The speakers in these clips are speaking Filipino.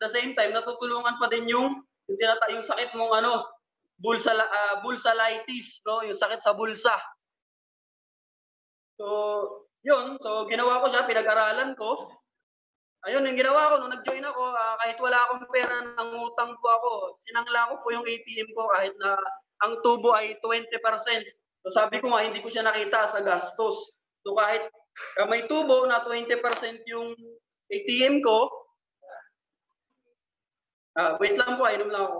The same time, natutulungan pa din yung yung, tinata- yung sakit mong ano, bulsa, uh, bulsalitis, no? yung sakit sa bulsa. So, yun. So, ginawa ko siya, pinag-aralan ko. Ayun, yung ginawa ko, nung nag-join ako, uh, kahit wala akong pera, nangutang po ako. Sinangla ko po yung ATM ko kahit na ang tubo ay 20%. So, sabi ko nga, hindi ko siya nakita sa gastos. So, kahit uh, may tubo na 20% yung ATM ko, ah, wait lang po, inom lang ako.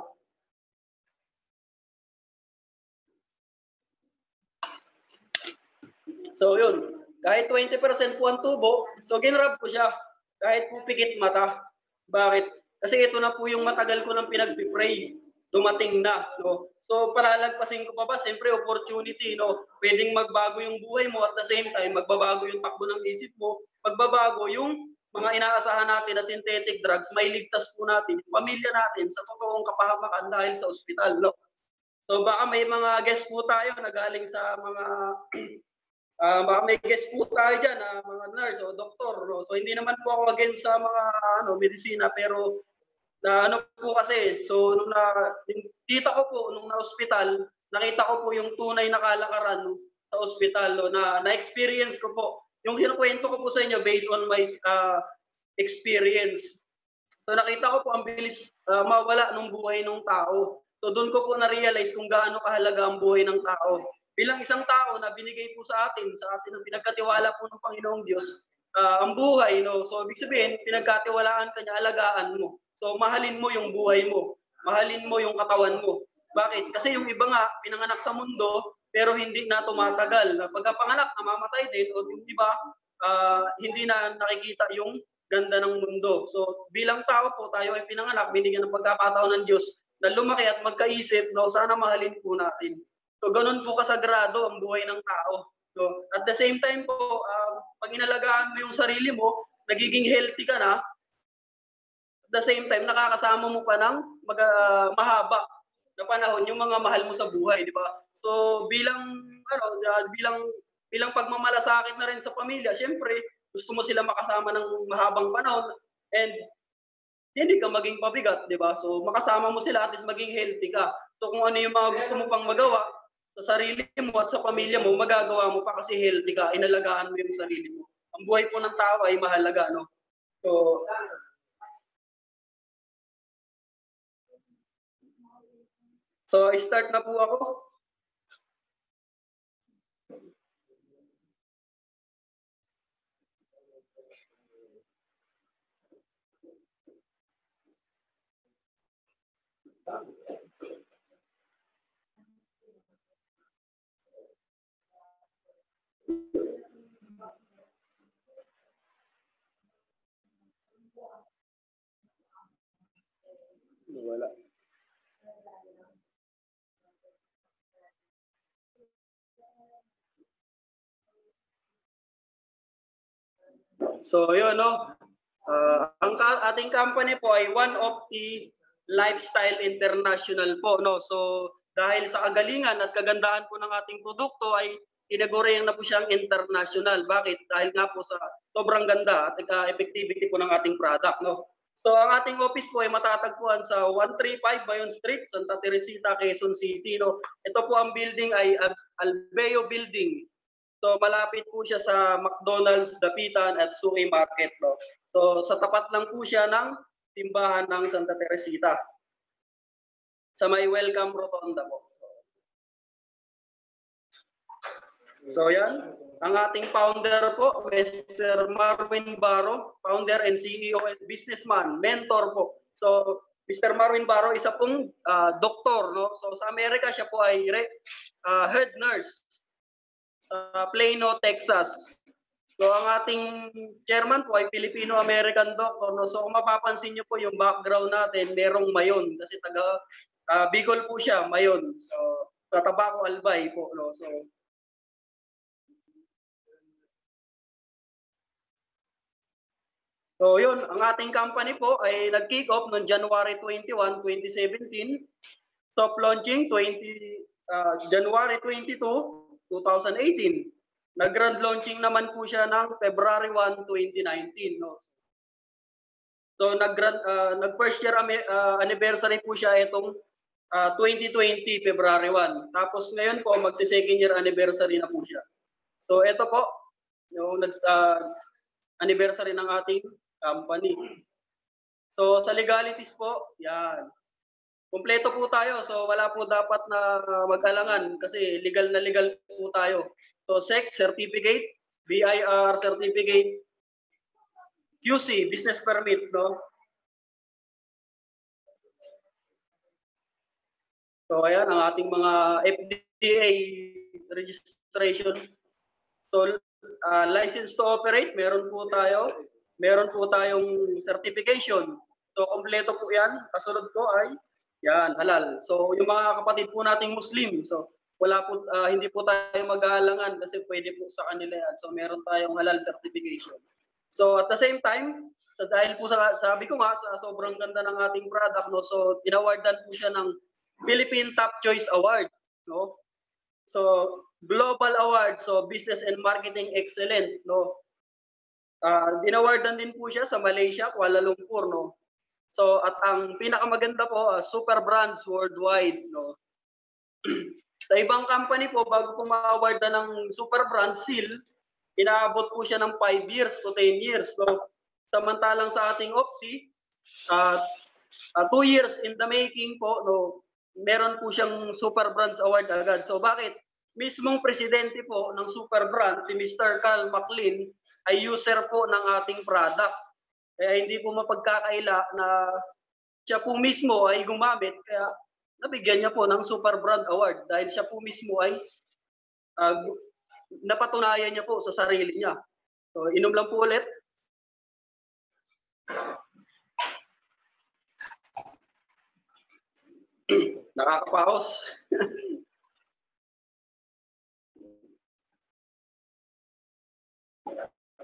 So, yun. Kahit 20% po ang tubo, so ginrab ko siya. Kahit po pikit mata. Bakit? Kasi ito na po yung matagal ko nang pinagpipray. Dumating na. No? So, palalagpasin ko pa ba? Siyempre, opportunity. No? Pwedeng magbago yung buhay mo at the same time, magbabago yung takbo ng isip mo. Magbabago yung mga inaasahan natin na synthetic drugs, may ligtas po natin, pamilya natin sa totoong kapahamakan dahil sa ospital. No? So baka may mga guest po tayo na galing sa mga Uh, baka may guest po tayo dyan, uh, mga nurse o doktor. No? So hindi naman po ako against sa mga ano, medisina, pero na ano po kasi, so nung na, tita ko po, nung na-hospital, nakita ko po yung tunay na kalakaran no, sa hospital no, na na-experience ko po. Yung kinukwento ko po sa inyo based on my uh, experience. So nakita ko po ang bilis uh, mawala ng buhay ng tao. So doon ko po na-realize kung gaano kahalaga ang buhay ng tao bilang isang tao na binigay po sa atin, sa atin ang pinagkatiwala po ng Panginoong Diyos, uh, ang buhay, no? So, ibig sabihin, pinagkatiwalaan ka niya, alagaan mo. So, mahalin mo yung buhay mo. Mahalin mo yung katawan mo. Bakit? Kasi yung iba nga, pinanganak sa mundo, pero hindi na tumatagal. Pagkapanganak, namamatay din, o yung iba, uh, hindi na nakikita yung ganda ng mundo. So, bilang tao po, tayo ay pinanganak, binigyan ng pagkakataon ng Diyos na lumaki at magkaisip, no, sana mahalin po natin. So, ganun po kasagrado ang buhay ng tao. So, at the same time po, uh, pag inalagaan mo yung sarili mo, nagiging healthy ka na, at the same time, nakakasama mo pa ng mag, uh, mahaba na panahon yung mga mahal mo sa buhay, di ba? So, bilang, ano, bilang, bilang pagmamalasakit na rin sa pamilya, syempre, gusto mo sila makasama ng mahabang panahon and hindi ka maging pabigat, di ba? So, makasama mo sila at least maging healthy ka. So, kung ano yung mga gusto mo pang magawa, sa sarili mo at sa pamilya mo, magagawa mo pa kasi healthy ka, inalagaan mo yung sarili mo. Ang buhay po ng tao ay mahalaga, no? So, So, start na po ako. Wala. So, yun, no? Uh, ang ating company po ay one of the Lifestyle International po, no? So, dahil sa kagalingan at kagandahan po ng ating produkto ay tinagurihan na po siyang international. Bakit? Dahil nga po sa sobrang ganda at uh, effectivity po ng ating product, no? So ang ating office po ay matatagpuan sa 135 Bayon Street, Santa Teresita, Quezon City. No? Ito po ang building ay Albeo Building. So malapit po siya sa McDonald's, Dapitan at Suki Market. No? So sa tapat lang po siya ng timbahan ng Santa Teresita. Sa may welcome rotonda po. So yan, ang ating founder po, Mr. Marvin Baro, founder and CEO and businessman, mentor po. So, Mr. Marvin Baro, isa pong uh, doktor. No? So, sa Amerika, siya po ay uh, head nurse sa Plano, Texas. So, ang ating chairman po ay Filipino-American doctor. No? So, kung mapapansin niyo po yung background natin, merong mayon. Kasi taga uh, Bicol po siya, mayon. So, sa Tabaco Albay po. No? So, So yun, ang ating company po ay nag-kick off noong January 21, 2017. Soft launching 20 uh, January 22, 2018. Nag-grand launching naman po siya ng February 1, 2019. No? So nag uh, nag first year uh, anniversary po siya itong uh, 2020 February 1. Tapos ngayon po magsi second year anniversary na po siya. So ito po yung nag uh, anniversary ng ating company. So sa legalities po, yan. Kompleto po tayo. So wala po dapat na mag-alangan kasi legal na legal po tayo. So SEC certificate, BIR certificate, QC, business permit, no? So ayan ang ating mga FDA registration. So uh, license to operate, meron po tayo. Meron po tayong certification. So kompleto po 'yan. Kasunod po ay yan, halal. So yung mga kapatid po nating Muslim, so wala po uh, hindi po tayo mag-aalangan kasi pwede po sa kanila yan. So meron tayong halal certification. So at the same time, sa dahil po sa sabi ko nga sa sobrang ganda ng ating product no, so inawardan po siya ng Philippine Top Choice Award, no? So global award, so business and marketing excellent, no? Uh, dinawardan din po siya sa Malaysia, Kuala Lumpur, no? So at ang pinakamaganda po, uh, super brands worldwide, no? sa ibang company po bago po ma-awardan ng super brand seal, inaabot po siya ng 5 years to 10 years. So, samantalang sa ating Opti, uh, uh, 2 years in the making po, no, meron po siyang Super Brands Award agad. So, bakit? Mismong presidente po ng Super Brand, si Mr. Carl McLean, ay user po ng ating product. Kaya hindi po mapagkakaila na siya po mismo ay gumamit. Kaya nabigyan niya po ng Super Brand Award dahil siya po mismo ay uh, napatunayan niya po sa sarili niya. So, inom lang po ulit. Nakakapaos.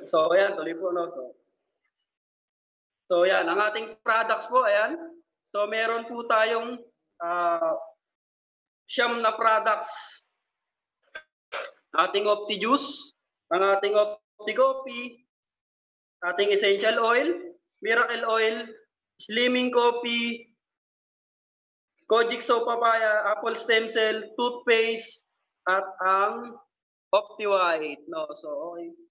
so, ayan, tuloy po, no? So, so ayan, ang ating products po, ayan. So, meron po tayong uh, siyam na products ating Opti Juice, ang ating Opti ating Essential Oil, Miracle Oil, Slimming Coffee, Kojic Soap Papaya, Apple Stem Cell, Toothpaste, at ang Opti White. No, so, okay.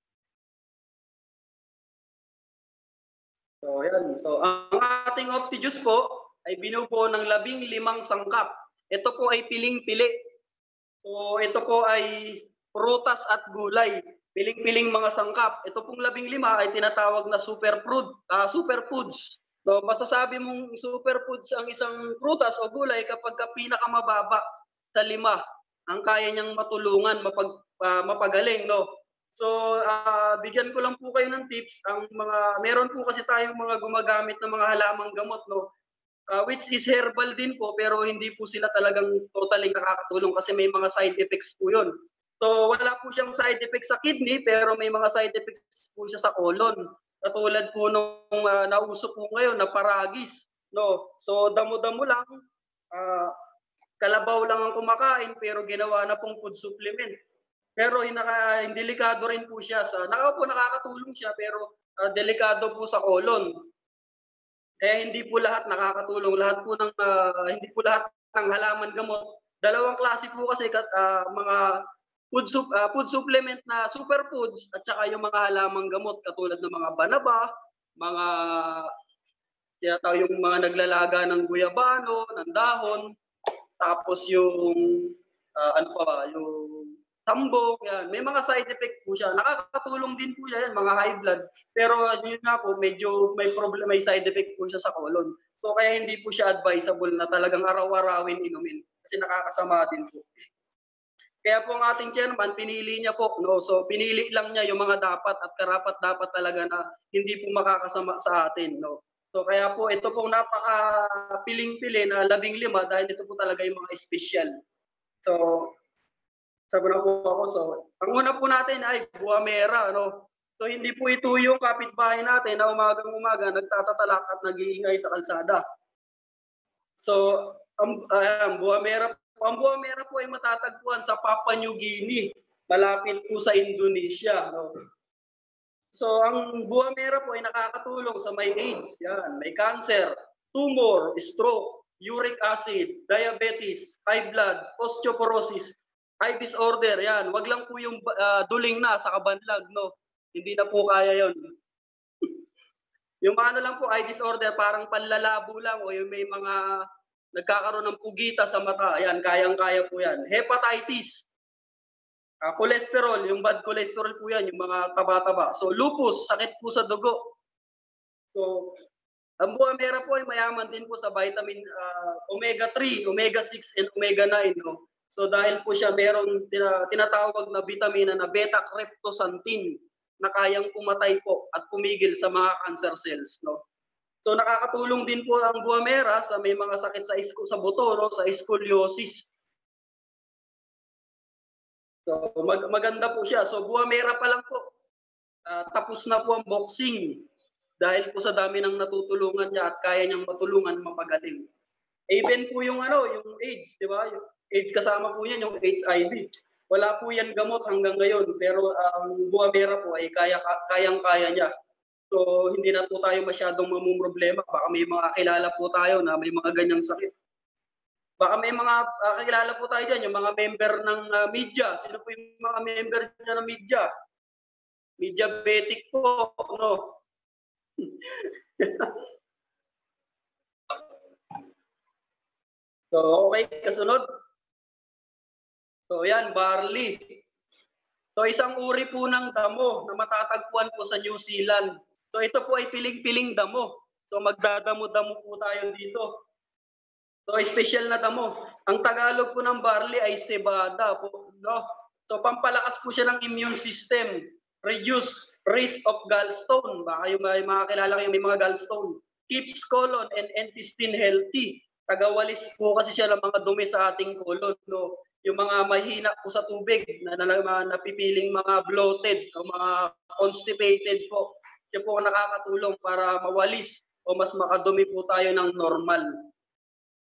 So, yan. So, ang ating Opti Juice po ay binubuo ng labing limang sangkap. Ito po ay piling-pili. So, ito po ay prutas at gulay. Piling-piling mga sangkap. Ito pong labing lima ay tinatawag na superfood, uh, superfoods. So, masasabi mong superfoods ang isang prutas o gulay kapag ka pinakamababa sa lima ang kaya niyang matulungan, mapag, uh, mapagaling. No? So, uh, bigyan ko lang po kayo ng tips. Ang mga, meron po kasi tayong mga gumagamit ng mga halamang gamot, no? Uh, which is herbal din po, pero hindi po sila talagang totally nakakatulong kasi may mga side effects po yun. So wala po siyang side effects sa kidney pero may mga side effects po siya sa colon. Katulad po nung uh, nauso po ngayon na paragis, no. So damo-damo lang uh, kalabaw lang ang kumakain pero ginawa na pong food supplement. Pero hinaka, delikado rin po siya sa naka po nakakatulong siya pero uh, delikado po sa colon. Kaya hindi po lahat nakakatulong. Lahat po ng uh, hindi po lahat ng halaman gamot. Dalawang klase po kasi uh, mga food, sup, uh, food supplement na superfoods at saka yung mga halamang gamot katulad ng mga banaba, mga tinatawag yung mga naglalaga ng guyabano, ng dahon, tapos yung uh, ano pa ba, yung tambok, yan. May mga side effect po siya. Nakakatulong din po yan, mga high blood. Pero yun nga po, medyo may problem, may side effect po siya sa colon. So kaya hindi po siya advisable na talagang araw-arawin inumin kasi nakakasama din po. Kaya po ang ating chairman, pinili niya po. No? So pinili lang niya yung mga dapat at karapat dapat talaga na hindi po makakasama sa atin. No? So kaya po ito pong napaka piling-pili na labing lima dahil ito po talaga yung mga special. So sabi na po ako. So ang una po natin ay buwamera. No? So hindi po ito yung kapitbahay natin na umagang umaga nagtatatalak at nag-iingay sa kalsada. So ang um, buwamera ang Buamera po ay matatagpuan sa Papua New Guinea, malapit po sa Indonesia. No? So ang buwamera po ay nakakatulong sa may AIDS, yan, may cancer, tumor, stroke, uric acid, diabetes, high blood, osteoporosis, eye disorder, yan. Wag lang po yung uh, duling na sa kabanlag, no? Hindi na po kaya yon. yung ano lang po, eye disorder, parang panlalabo lang o yung may mga nagkakaroon ng pugita sa mata, yan, kayang-kaya po yan. Hepatitis, Uh, cholesterol, yung bad cholesterol po yan, yung mga taba-taba. So lupus, sakit po sa dugo. So ang buwamera po ay mayaman din po sa vitamin uh, omega-3, omega-6, and omega-9. No? So dahil po siya meron tinatawag na vitamina na beta-cryptoxanthin na kayang pumatay po at pumigil sa mga cancer cells. No? So nakakatulong din po ang buwamera sa may mga sakit sa isko, sa buto, no? sa scoliosis, So mag maganda po siya. So Buwamera pa lang po. Uh, tapos na po ang boxing dahil po sa dami ng natutulungan niya at kaya niyang matulungan mapagaling. Even po yung ano, yung AIDS, di ba? Yung AIDS kasama po niyan, yung HIV. Wala po yan gamot hanggang ngayon, pero ang um, Buwamera po ay kaya kayang-kaya niya. So hindi na po tayo masyadong mamumroblema. Baka may mga kilala po tayo na may mga ganyang sakit. Baka may mga uh, kakilala po tayo dyan, yung mga member ng uh, media. Sino po yung mga member niya ng media? Media betic po, no? so, okay, kasunod. So, yan, barley. So, isang uri po ng damo na matatagpuan po sa New Zealand. So, ito po ay piling-piling damo. So, magdadamo-damo po tayo dito. So, special na damo. Ang Tagalog po ng barley ay cebada po. No? So, pampalakas po siya ng immune system. Reduce risk of gallstone. Baka yung may mga kilala kayo may mga gallstone. Keeps colon and intestine healthy. Tagawalis po kasi siya ng mga dumi sa ating colon. No? Yung mga mahina po sa tubig, na, na, na napipiling mga bloated o mga constipated po. Siya po nakakatulong para mawalis o mas makadumi po tayo ng normal.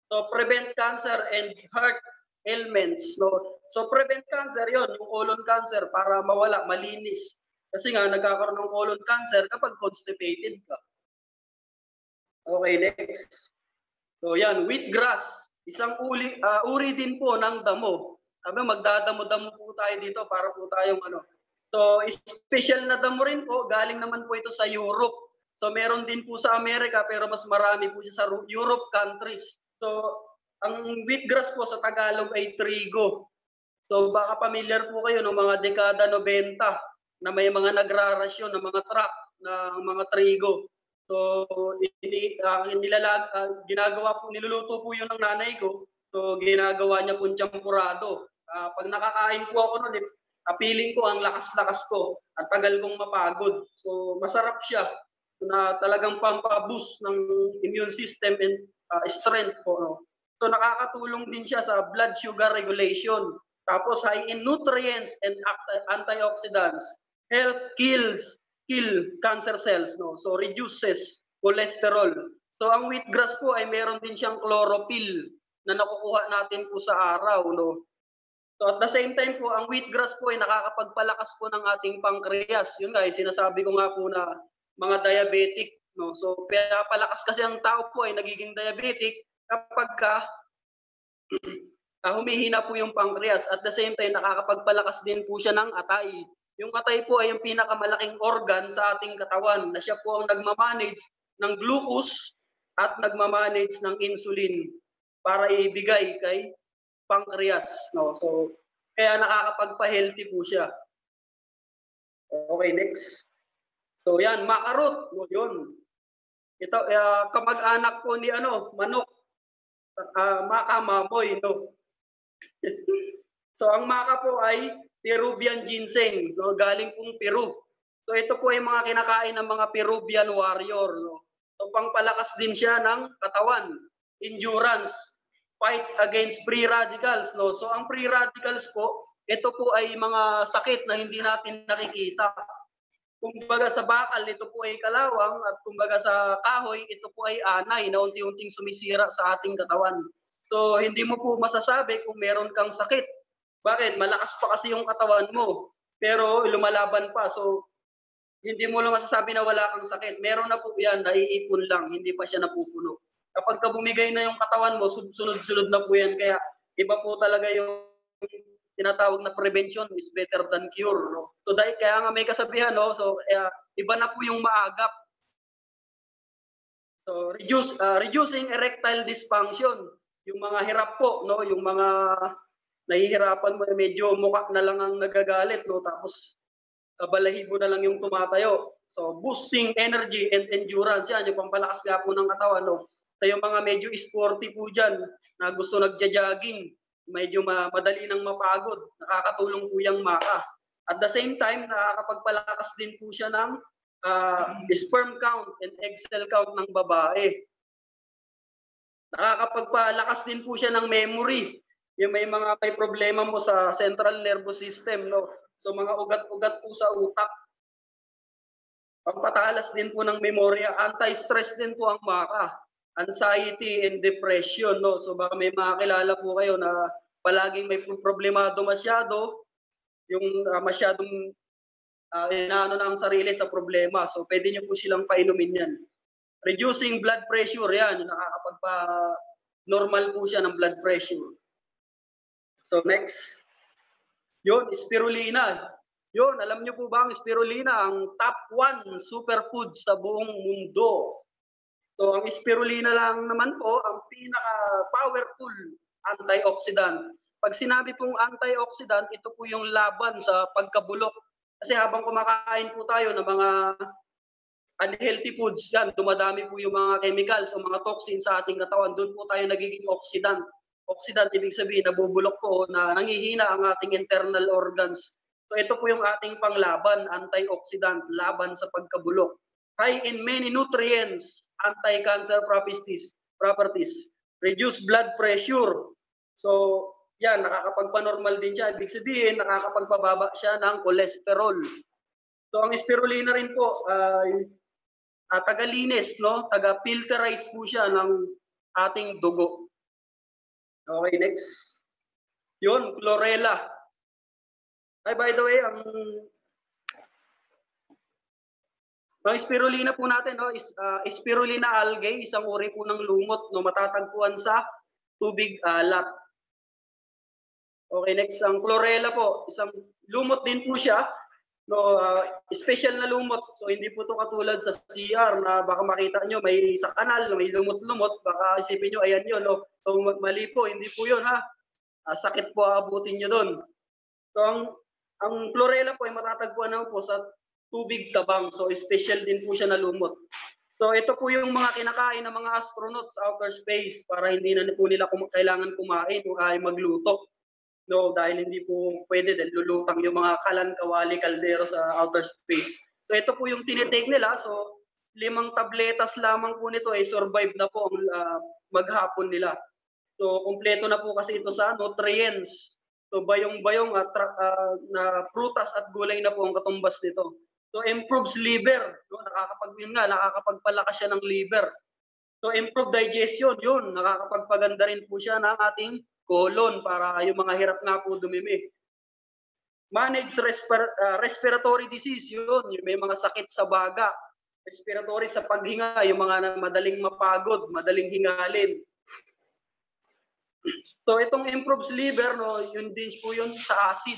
So prevent cancer and heart ailments. No? So prevent cancer yon yung colon cancer para mawala, malinis. Kasi nga nagkakaroon ng colon cancer kapag constipated ka. Okay, next. So yan, wheatgrass. Isang uli, uh, uri din po ng damo. Sabi magdadamo-damo po tayo dito para po tayong ano. So special na damo rin po, galing naman po ito sa Europe. So meron din po sa Amerika pero mas marami po siya sa Europe countries. So, ang wheatgrass po sa Tagalog ay trigo. So, baka familiar po kayo ng mga dekada 90 na may mga nagrarasyon ng mga truck ng mga trigo. So, ini, uh, nilalag, uh, ginagawa po, niluluto po yun ng nanay ko. So, ginagawa niya po champurado. Uh, pag nakakain po ako noon, eh, feeling ko ang lakas-lakas ko. Ang tagal kong mapagod. So, masarap siya na talagang pampaboost ng immune system and uh, strength po. No? So nakakatulong din siya sa blood sugar regulation. Tapos high in nutrients and antioxidants. Help kills kill cancer cells. No? So reduces cholesterol. So ang wheatgrass po ay meron din siyang chlorophyll na nakukuha natin po sa araw. No? So at the same time po, ang wheatgrass po ay nakakapagpalakas po ng ating pancreas. Yun nga, sinasabi ko nga po na mga diabetic No? So, pinapalakas kasi ang tao po ay nagiging diabetic kapag ka uh, humihina po yung pancreas. At the same time, nakakapagpalakas din po siya ng atay. Yung atay po ay yung pinakamalaking organ sa ating katawan na siya po ang nagmamanage ng glucose at nagmamanage ng insulin para ibigay kay pancreas. No? So, kaya nakakapagpa-healthy po siya. Okay, next. So yan, makarot. No, yun. Ito, uh, kamag-anak po ni ano, manok, uh, maka mamoy, no? so, ang maka po ay Peruvian ginseng, no? galing pong Peru. So, ito po ay mga kinakain ng mga Peruvian warrior, no? So, pangpalakas din siya ng katawan, endurance, fights against free radicals, no? So, ang free radicals po, ito po ay mga sakit na hindi natin nakikita kumbaga sa bakal, ito po ay kalawang at kumbaga sa kahoy, ito po ay anay na unti-unting sumisira sa ating katawan. So, hindi mo po masasabi kung meron kang sakit. Bakit? Malakas pa kasi yung katawan mo. Pero lumalaban pa. So, hindi mo lang masasabi na wala kang sakit. Meron na po yan, naiipon lang, hindi pa siya napupuno. Kapag ka bumigay na yung katawan mo, sunod-sunod na po yan. Kaya iba po talaga yung tinatawag na prevention is better than cure. No? So dahil kaya nga may kasabihan, no? so uh, iba na po yung maagap. So reduce, uh, reducing erectile dysfunction. Yung mga hirap po, no? yung mga nahihirapan mo, medyo mukha na lang ang nagagalit, no? tapos uh, balahibo na lang yung tumatayo. So, boosting energy and endurance, yan, yung pampalakas nga po ng katawan. No? Sa yung mga medyo sporty po dyan, na gusto nagja-jogging, medyo ma- madali nang mapagod, nakakatulong po yung maka. At the same time, nakakapagpalakas din po siya ng uh, sperm count and egg cell count ng babae. Nakakapagpalakas din po siya ng memory. Yung may mga may problema mo sa central nervous system, no? So mga ugat-ugat po sa utak. Pampatalas din po ng memorya, anti-stress din po ang maka. Anxiety and depression, no? So baka may makakilala po kayo na palaging may problemado masyado, yung uh, masyadong uh, inaano na ang sarili sa problema. So pwede niyo po silang painumin yan. Reducing blood pressure, yan. Nakakapagpa normal po siya ng blood pressure. So next. Yun, spirulina. Yun, alam niyo po ba ang spirulina, ang top 1 superfood sa buong mundo. So ang spirulina lang naman po, ang pinaka-powerful antioxidant. Pag sinabi pong antioxidant, ito po yung laban sa pagkabulok. Kasi habang kumakain po tayo ng mga unhealthy foods, yan, dumadami po yung mga chemicals o mga toxins sa ating katawan. Doon po tayo nagiging oxidant oxidant, ibig sabihin nabubulok po na nangihina ang ating internal organs. So ito po yung ating panglaban, antioxidant, laban sa pagkabulok. High in many nutrients, anti-cancer properties, properties, reduce blood pressure. So yan, nakakapagpa-normal din siya. Ibig sabihin, nakakapagpababa siya ng cholesterol. So ang spirulina rin po ay uh, tagalinis, no? taga-filterize po siya ng ating dugo. Okay, next. Yun, chlorella. Ay, by the way, ang ang spirulina po natin, no, is uh, spirulina algae, isang uri po ng lumot no? Matatagpuan sa tubig alat. Okay, next ang chlorella po, isang lumot din po siya no? Uh, special na lumot. So hindi po to katulad sa CR na baka makita nyo may sa kanal may lumot-lumot. Baka isipin nyo ayan yun no? So mali po hindi po yun ha? Uh, sakit po abutin nyo doon so ang ang chlorella po ay matatagpuan naman po sa tubig tabang so special din po siya na lumot so ito po yung mga kinakain ng mga astronauts outer space para hindi na po nila kum- kailangan kumain o ay magluto No, dahil hindi po pwede din lulutang yung mga kalan, kawali, kaldero sa outer space. So ito po yung tinitake nila. So limang tabletas lamang po nito ay survive na po ang uh, maghapon nila. So kumpleto na po kasi ito sa nutrients. So bayong-bayong at uh, na prutas at gulay na po ang katumbas nito. So improves liver. No? Nakakapag yun nga, nakakapagpalakas siya ng liver. So improve digestion, yun. Nakakapagpaganda rin po siya ng ating colon para yung mga hirap nga po dumimi. Manage respir- uh, respiratory disease, yun. Yung may mga sakit sa baga. Respiratory sa paghinga, yung mga madaling mapagod, madaling hingalin. So itong improves liver, no, yun din po yun sa acid.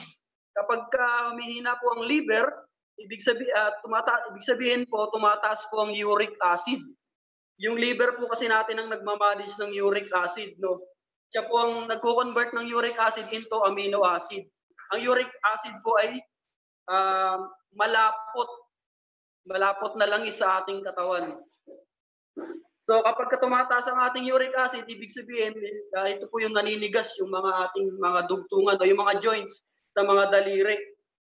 Kapag ka humihina po ang liver, ibig sabihin, uh, tumata, ibig sabihin po, tumataas po ang uric acid. Yung liver po kasi natin ang nagmamanage ng uric acid, no? siya po ang nagko-convert ng uric acid into amino acid. Ang uric acid po ay uh, malapot. Malapot na lang sa ating katawan. So kapag tumataas ang ating uric acid, ibig sabihin, uh, ito po yung naninigas yung mga ating mga dugtungan o yung mga joints sa mga daliri.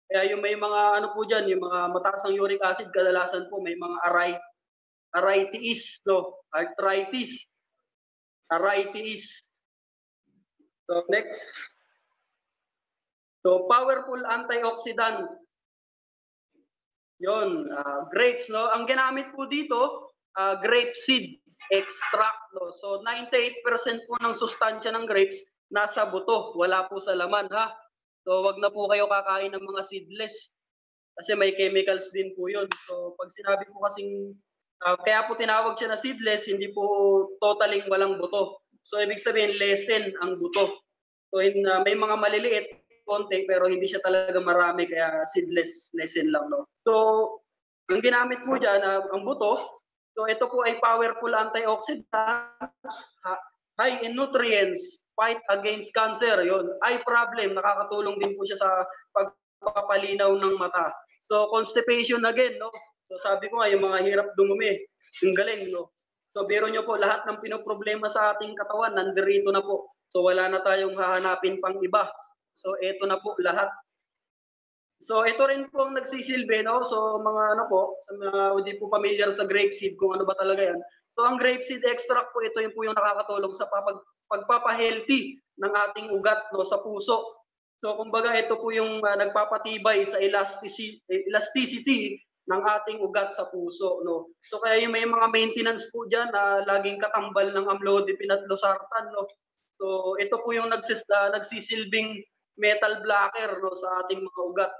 Kaya yung may mga ano po diyan, yung mga mataas ang uric acid, kadalasan po may mga aray, arthritis, no? arthritis, arthritis, So next. So powerful antioxidant. Yon, uh, grapes no. Ang ginamit po dito, uh, grape seed extract no. So 98% po ng sustansya ng grapes nasa buto, wala po sa laman ha. So wag na po kayo kakain ng mga seedless. Kasi may chemicals din po yun. So pag sinabi po kasing, uh, kaya po tinawag siya na seedless, hindi po totaling walang buto. So ibig sabihin, lessen ang buto. So in, uh, may mga maliliit, konti, pero hindi siya talaga marami, kaya seedless lessen lang. No? So ang ginamit po dyan, uh, ang buto, so ito po ay powerful antioxidant, high in nutrients, fight against cancer. Yon, eye problem, nakakatulong din po siya sa pagpapalinaw ng mata. So constipation again, no? So sabi ko nga, yung mga hirap dumumi, yung galing, no? So biro nyo po, lahat ng pinoproblema sa ating katawan, nandirito na po. So wala na tayong hahanapin pang iba. So ito na po lahat. So ito rin po ang nagsisilbi, no? So mga ano po, sa mga hindi po familiar sa grapeseed, kung ano ba talaga yan. So ang grapeseed extract po, ito yung po yung nakakatulong sa pag pagpapa-healthy ng ating ugat no, sa puso. So kumbaga ito po yung uh, nagpapatibay sa elasticity, elasticity ng ating ugat sa puso no. So kaya yung may mga maintenance po diyan na uh, laging katambal ng amlodipine at losartan no. So ito po yung nagsis, uh, nagsisilbing metal blocker no sa ating mga ugat.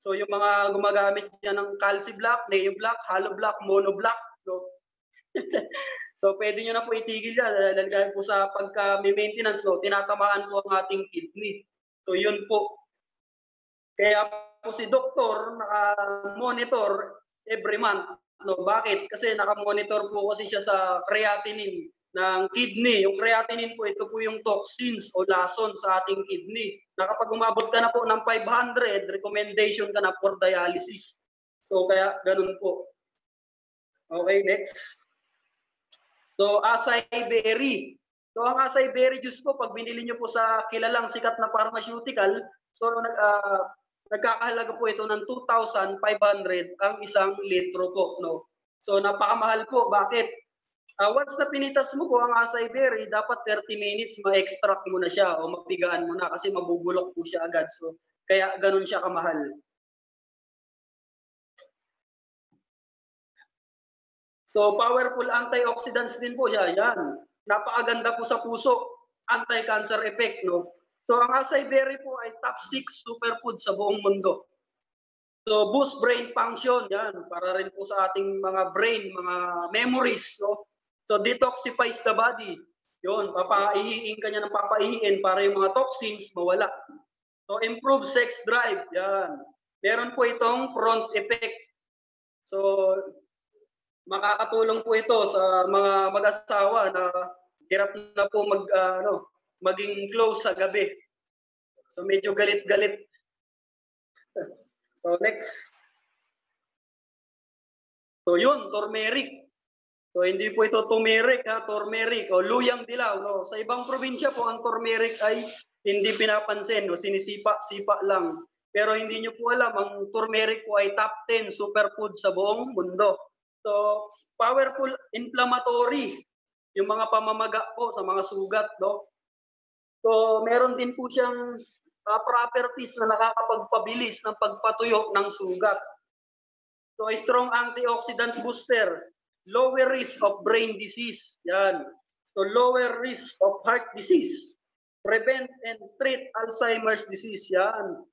So yung mga gumagamit diyan ng calci block, neo block, hollow block, mono block no. So pwede niyo na po itigil yan dahil po sa pagka maintenance no, tinatamaan po ang ating kidney. So yun po. Kaya po si doktor naka-monitor every month. No, bakit? Kasi naka-monitor po kasi siya sa creatinine ng kidney. Yung creatinine po, ito po yung toxins o lason sa ating kidney. Na kapag umabot ka na po ng 500, recommendation ka na for dialysis. So kaya ganun po. Okay, next. So acai berry. So ang acai berry juice po, pag binili nyo po sa kilalang sikat na pharmaceutical, so uh, nagkakahalaga po ito ng 2,500 ang isang litro po. No? So napakamahal po. Bakit? Uh, once na pinitas mo po ang acai berry, dapat 30 minutes ma-extract mo na siya o mapigaan mo na kasi mabubulok po siya agad. So kaya ganun siya kamahal. So powerful antioxidants din po siya. Yan napakaganda po sa puso, anti-cancer effect, no? So ang acai berry po ay top 6 superfood sa buong mundo. So boost brain function, yan, para rin po sa ating mga brain, mga memories, no? So detoxifies the body. Yon, papaihiin ka niya ng papaihiin para yung mga toxins mawala. So improve sex drive, yan. Meron po itong front effect. So makakatulong po ito sa mga mag-asawa na hirap na po mag uh, ano, maging close sa gabi. So medyo galit-galit. so next. So yun, turmeric. So hindi po ito turmeric ha, turmeric o luyang dilaw no. Sa ibang probinsya po ang turmeric ay hindi pinapansin no, sinisipa-sipa lang. Pero hindi niyo po alam ang turmeric po ay top 10 superfood sa buong mundo. So powerful inflammatory yung mga pamamaga po sa mga sugat, no? So, meron din po siyang uh, properties na nakakapagpabilis ng pagpatuyo ng sugat. So, a strong antioxidant booster, lower risk of brain disease. Yan. So, lower risk of heart disease. Prevent and treat Alzheimer's disease. Yan.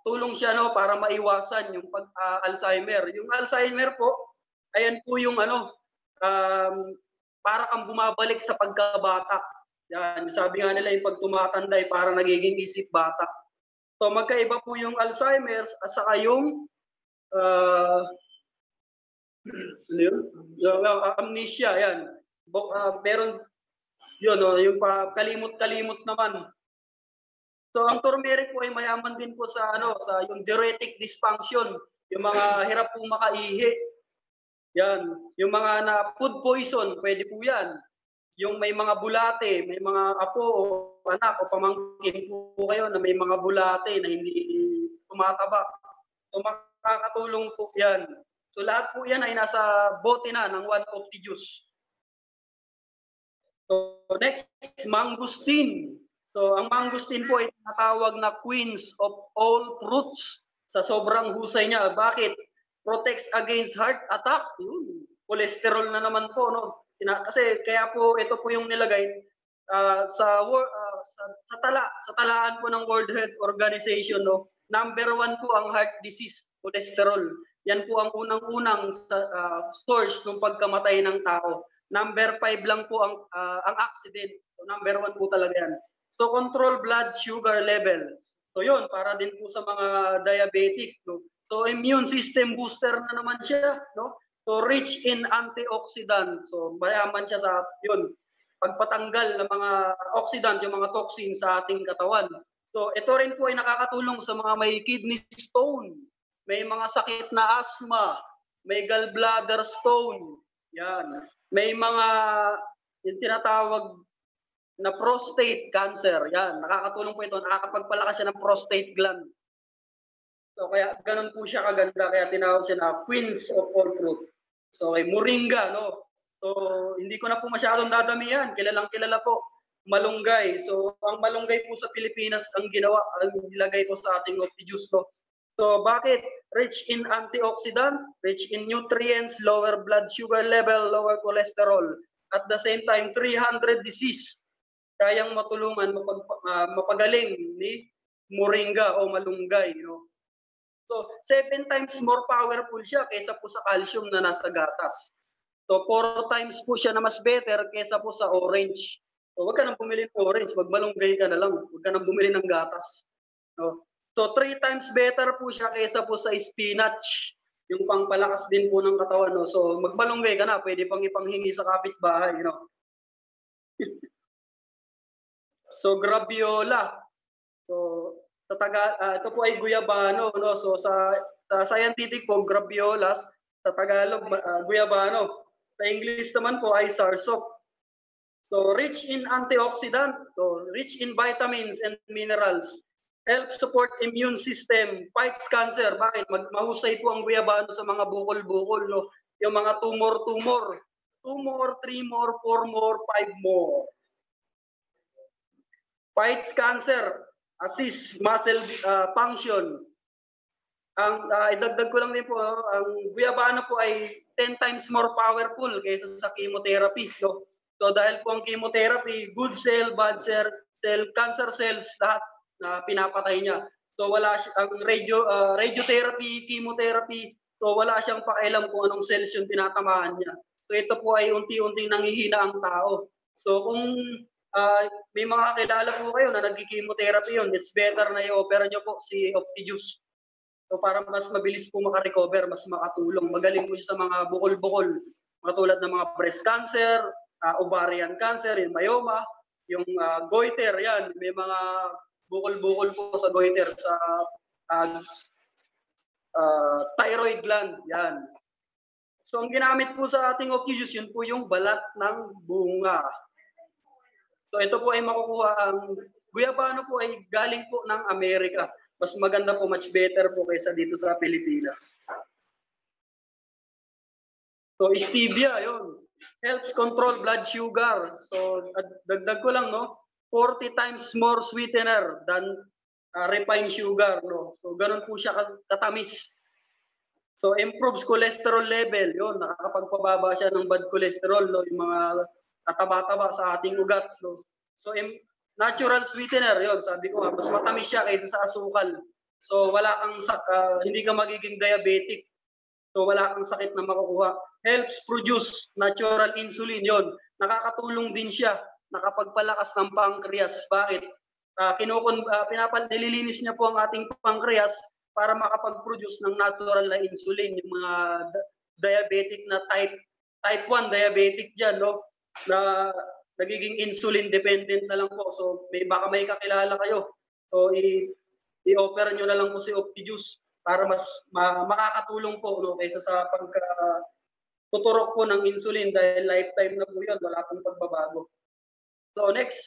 Nakakatulong siya no para maiwasan yung pag uh, Alzheimer. Yung Alzheimer po, ayan po yung ano, um, para kang bumabalik sa pagkabata. Yan, sabi nga nila yung pag tumatanda ay para nagiging isip bata. So magkaiba po yung Alzheimer's at saka yung uh, ano yun? Yung, uh, amnesia, yan. Uh, meron yun, no, yung pa, kalimot-kalimot naman. So ang turmeric po ay mayaman din po sa ano sa yung diuretic dysfunction, yung mga hirap po makaihi, yan. Yung mga na food poison, pwede po yan. Yung may mga bulate, may mga apo o anak o pamangkin po kayo na may mga bulate na hindi tumataba. So makakatulong po yan. So lahat po yan ay nasa bote na ng 150 juice. So next, mangustin. So ang mangustin po ay tinatawag na queens of all fruits sa sobrang husay niya. Bakit? protects against heart attack. Yun. Cholesterol na naman po, no? Kasi kaya po ito po yung nilagay uh, sa, uh, sa sa tala sa talaan po ng World Health Organization no Number one po ang heart disease, cholesterol. Yan po ang unang-unang uh, source ng pagkamatay ng tao. Number five lang po ang, uh, ang accident. So number one po talaga yan. So control blood sugar level. So yun, para din po sa mga diabetic. No? So immune system booster na naman siya. No? So rich in antioxidant. So mayaman siya sa yun, pagpatanggal ng mga oxidant, yung mga toxin sa ating katawan. So ito rin po ay nakakatulong sa mga may kidney stone, may mga sakit na asthma, may gallbladder stone, yan. May mga yung tinatawag na prostate cancer, yan. Nakakatulong po ito, nakakapagpalakas siya ng prostate gland. So kaya ganun po siya kaganda, kaya tinawag siya na queens of all fruit. So kay Moringa, no? So, hindi ko na po masyadong dadamihan. Kilalang kilala po. Malunggay. So, ang malunggay po sa Pilipinas, ang ginawa, ang nilagay po sa ating juice, no? So, bakit? Rich in antioxidant, rich in nutrients, lower blood sugar level, lower cholesterol. At the same time, 300 disease kayang matulungan, mapag, uh, mapagaling ni moringa o malunggay. Know? So, seven times more powerful siya kaysa po sa calcium na nasa gatas. So, four times po siya na mas better kesa po sa orange. So, wag ka nang bumili ng orange, magmalunggay ka na lang. Wag ka nang bumili ng gatas. No? So, three times better po siya kesa po sa spinach. Yung pangpalakas din po ng katawan. No? So, magmalunggay ka na, pwede pang ipanghingi sa kapitbahay. You know? so, graviola. So, sa taga, uh, ito po ay guyabano. No? So, sa, sa scientific po, graviolas. Sa Tagalog, uh, guyabano. Sa English naman po ay sarsop. So rich in antioxidant, so rich in vitamins and minerals, help support immune system, fights cancer. Bakit? Mag mahusay po ang guyabano sa mga bukol-bukol, no? Yung mga tumor-tumor. Two more, three more, four more, five more. Fights cancer, assist muscle uh, function. Ang uh, idagdag ko lang din po, ang guyabano po ay 10 times more powerful kaysa sa chemotherapy. No? So dahil po ang chemotherapy, good cell, bad cell, cell cancer cells, lahat na pinapatay niya. So wala siya, ang radio, uh, radiotherapy, chemotherapy, so wala siyang pakialam kung anong cells yung tinatamaan niya. So ito po ay unti-unting nangihina ang tao. So kung uh, may mga kakilala po kayo na nag-chemotherapy yun, it's better na i-opera nyo po si Optijuice. So para mas mabilis po makarecover, mas makatulong. Magaling po siya sa mga bukol-bukol, mga tulad ng mga breast cancer, uh, ovarian cancer, yung myoma, yung uh, goiter, yan. May mga bukol-bukol po sa goiter, sa uh, uh, thyroid gland, yan. So ang ginamit po sa ating Optijuice, yun po yung balat ng bunga. So ito po ay makukuha ang guyabano po ay galing po ng Amerika mas maganda po, much better po kaysa dito sa Pilipinas. So, stevia, yon Helps control blood sugar. So, dagdag ko lang, no? 40 times more sweetener than uh, refined sugar, no? So, ganun po siya katamis. So, improves cholesterol level. Yon nakakapagpababa siya ng bad cholesterol, no? Yung mga kataba-taba sa ating ugat, no? So, natural sweetener, yon sabi ko nga, mas matamis siya kaysa sa asukal. So wala kang uh, hindi ka magiging diabetic. So wala kang sakit na makukuha. Helps produce natural insulin yon. Nakakatulong din siya nakapagpalakas ng pancreas. Bakit? Uh, kinukon uh, pinapal nililinis niya po ang ating pancreas para makapag-produce ng natural na insulin yung mga diabetic na type type 1 diabetic diyan no na nagiging insulin dependent na lang po. So may baka may kakilala kayo. So i i-offer nyo na lang po si Optijuice para mas ma, makakatulong po no kaysa sa pagka tuturok po ng insulin dahil lifetime na po yun, wala pong pagbabago. So next,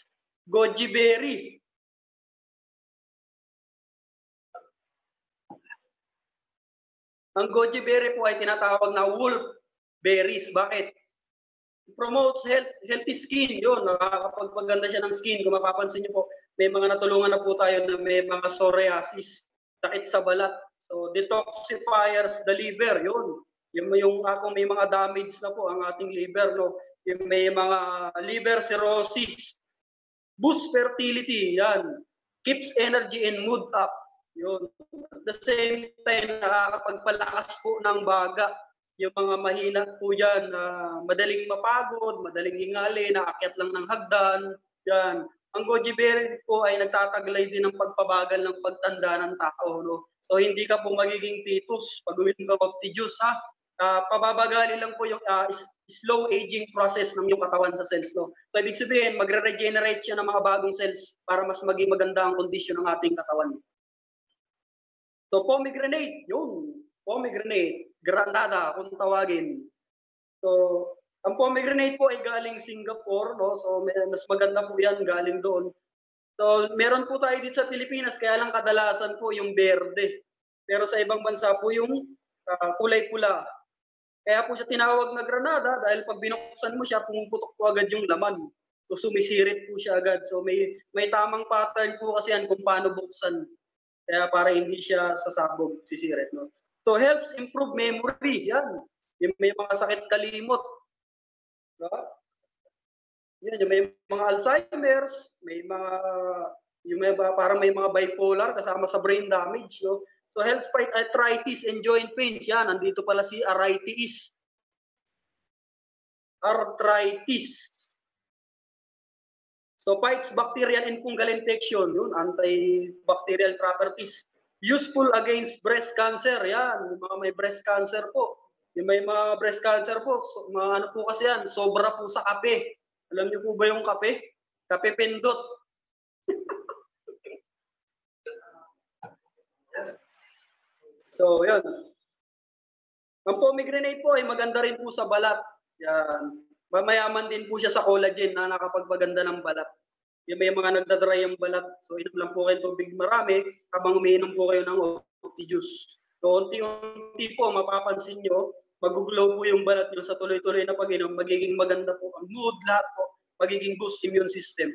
goji berry. Ang goji berry po ay tinatawag na wolf berries. Bakit? Promotes health, healthy skin. Yun, nakakapagpaganda siya ng skin. Kung mapapansin niyo po, may mga natulungan na po tayo na may mga psoriasis, sakit sa balat. So, detoxifiers the liver, yun. Yung, yung ako may mga damage na po ang ating liver, no? Yung may mga liver cirrhosis, boost fertility, yan. Keeps energy and mood up. Yun. At the same time, nakakapagpalakas po ng baga. Yung mga mahina po dyan na madaling mapagod, madaling hingali, naakyat lang ng hagdan. Yan. Ang goji berry po ay nagtataglay din ng pagpabagal ng pagtanda ng tao. No? So hindi ka po magiging fetus pag ka juice ha. Uh, pababagali lang po yung uh, slow aging process ng yung katawan sa cells. No? So ibig sabihin, magre-regenerate siya ng mga bagong cells para mas maging maganda ang kondisyon ng ating katawan. So pomegranate, yun. Pomegranate, granada kung tawagin. So ang pomegranate po ay galing Singapore, no? So mas maganda po 'yan galing doon. So meron po tayo dito sa Pilipinas kaya lang kadalasan po yung berde. Pero sa ibang bansa po yung uh, kulay pula. Kaya po siya tinawag na granada dahil pag binuksan mo siya, pumuputok po agad yung laman. So sumisirit po siya agad. So may may tamang pattern po kasi yan kung paano buksan. Kaya para hindi siya sasabog, sisirit. No? So helps improve memory. Yan. Yung may mga sakit kalimot. No? Yan, yung may mga Alzheimer's, may mga yung may parang may mga bipolar kasama sa brain damage, no? So helps fight arthritis and joint pains. Yan, nandito pala si arthritis. Arthritis. So fights bacterial and fungal infection, yun, antibacterial properties. Useful against breast cancer, yan, yung mga may breast cancer po. Yung may mga breast cancer po, so, mga ano po kasi yan, sobra po sa kape. Alam niyo po ba yung kape? Kape pendot. so, yun. Ang pomegranate po ay maganda rin po sa balat. Yan. Mamayaman din po siya sa collagen na nakapagpaganda ng balat. Yung may mga nagdadry ang balat. So inom lang po kayo tubig marami habang umiinom po kayo ng opti juice. So unti-unti po mapapansin nyo, mag-glow po yung balat nyo sa tuloy-tuloy na pag-inom. Magiging maganda po ang mood, lahat po. Magiging boost immune system.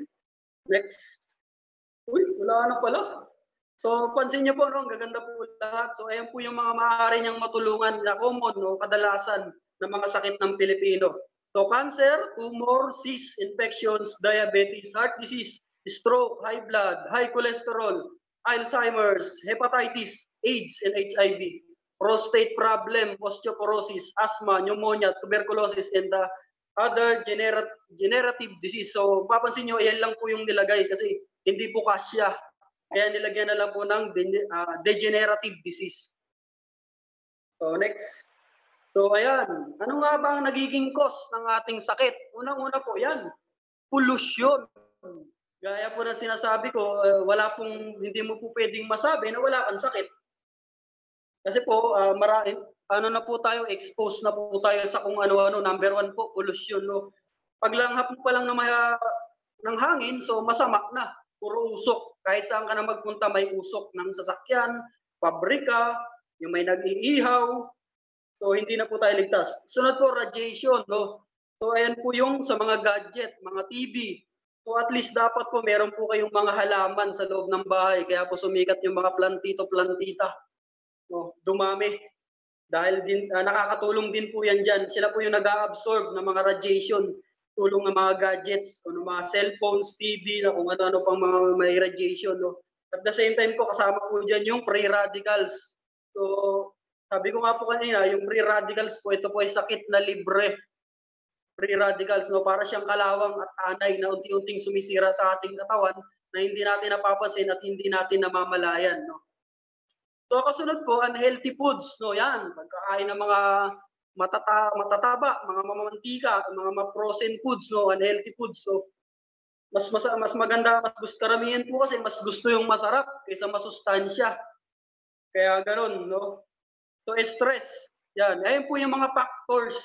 Next. Uy, wala na pala. So, pansin niyo po, no, ang gaganda po lahat. So, ayan po yung mga maaari niyang matulungan na common, no, kadalasan ng mga sakit ng Pilipino. So cancer, tumor, cyst, infections, diabetes, heart disease, stroke, high blood, high cholesterol, Alzheimer's, hepatitis, AIDS, and HIV, prostate problem, osteoporosis, asthma, pneumonia, tuberculosis, and the other genera- generative disease. So, papansin nyo, ayan lang po yung nilagay kasi hindi po kasya. Kaya nilagyan na lang po ng uh, degenerative disease. So, next. So ayan, ano nga ba ang nagiging cause ng ating sakit? Unang-una po yan, pollution. Gaya po na sinasabi ko, uh, wala pong, hindi mo po pwedeng masabi na wala kang sakit. Kasi po, uh, marami, ano na po tayo, exposed na po tayo sa kung ano-ano. Number one po, pollution. No? Paglanghap mo pa lang ng, maya, ng hangin, so masama na. Puro usok. Kahit saan ka na magpunta, may usok ng sasakyan, pabrika, yung may nag-iihaw, So hindi na po tayo ligtas. Sunod po radiation, no. So ayan po yung sa mga gadget, mga TV. So at least dapat po meron po kayong mga halaman sa loob ng bahay. Kaya po sumikat yung mga plantito, plantita. No, dumami. Dahil din uh, nakakatulong din po yan diyan. Sila po yung nag-absorb ng mga radiation tulong ng mga gadgets, o mga cellphones, TV, na kung ano-ano pang mga may radiation. No? At the same time po, kasama po dyan yung free radicals. So, sabi ko nga po kanina, yung free radicals po, ito po ay sakit na libre. Free radicals, no? para siyang kalawang at anay na unti-unting sumisira sa ating katawan na hindi natin napapansin at hindi natin namamalayan. No? So kasunod po, unhealthy foods. No? Yan, pagkakain ng mga matata matataba, mga mamamantika, mga ma-frozen foods, no? unhealthy foods. So, mas, mas, mas maganda, mas gusto karamihan po kasi mas gusto yung masarap kaysa masustansya. Kaya ganun, no? So stress, yan. Ayun po yung mga factors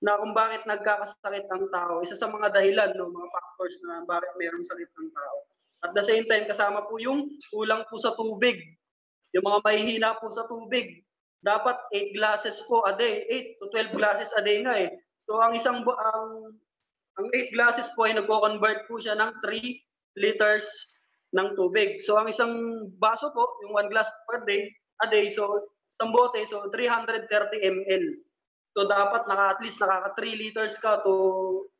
na kung bakit nagkakasakit ang tao. Isa sa mga dahilan, no, mga factors na bakit mayroong sakit ng tao. At the same time, kasama po yung kulang po sa tubig. Yung mga mahihina po sa tubig. Dapat 8 glasses po a day. 8 to 12 glasses a day nga eh. So ang isang ang ang 8 glasses po ay nagko-convert po siya ng 3 liters ng tubig. So ang isang baso po, yung 1 glass per day, a day, so isang bote, so 330 ml. So dapat naka at least nakaka 3 liters ka to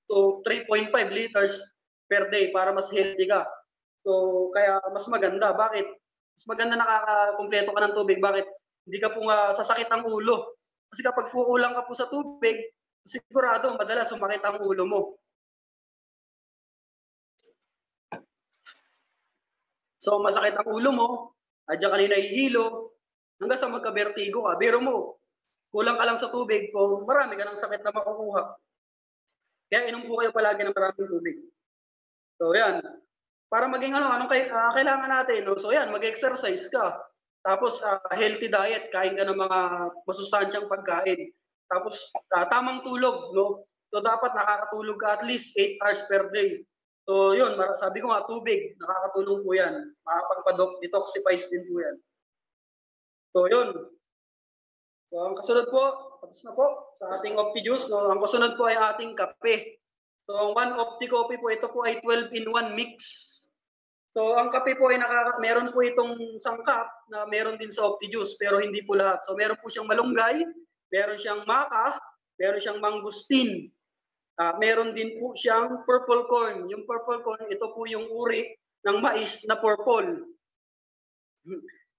to 3.5 liters per day para mas healthy ka. So kaya mas maganda. Bakit? mas maganda nakakakumpleto ka ng tubig. Bakit? Hindi ka po nga sasakit ang ulo. Kasi kapag kukulang ka po sa tubig, sigurado madalas sumakit ang ulo mo. So masakit ang ulo mo, adyan ka na hanggang sa magka-vertigo ka. Biro mo, kulang ka lang sa tubig, kung marami ka ng sakit na makukuha. Kaya inom po kayo palagi ng maraming tubig. So yan. Para maging ano, anong kay, uh, kailangan natin? No? So yan, mag-exercise ka. Tapos uh, healthy diet, kain ka ng mga masustansyang pagkain. Tapos uh, tamang tulog, no? So dapat nakakatulog ka at least 8 hours per day. So yun, sabi ko nga tubig, nakakatulong po yan. Makapagpa-detoxifies din po yan. So yun. So ang kasunod po, tapos na po sa ating Opti Juice. No? Ang kasunod po ay ating kape. So ang one Opti Coffee po, ito po ay 12 in 1 mix. So ang kape po ay nakaka meron po itong sangkap na meron din sa Opti Juice pero hindi po lahat. So meron po siyang malunggay, meron siyang maka, meron siyang mangustin, Uh, meron din po siyang purple corn. Yung purple corn, ito po yung uri ng mais na purple.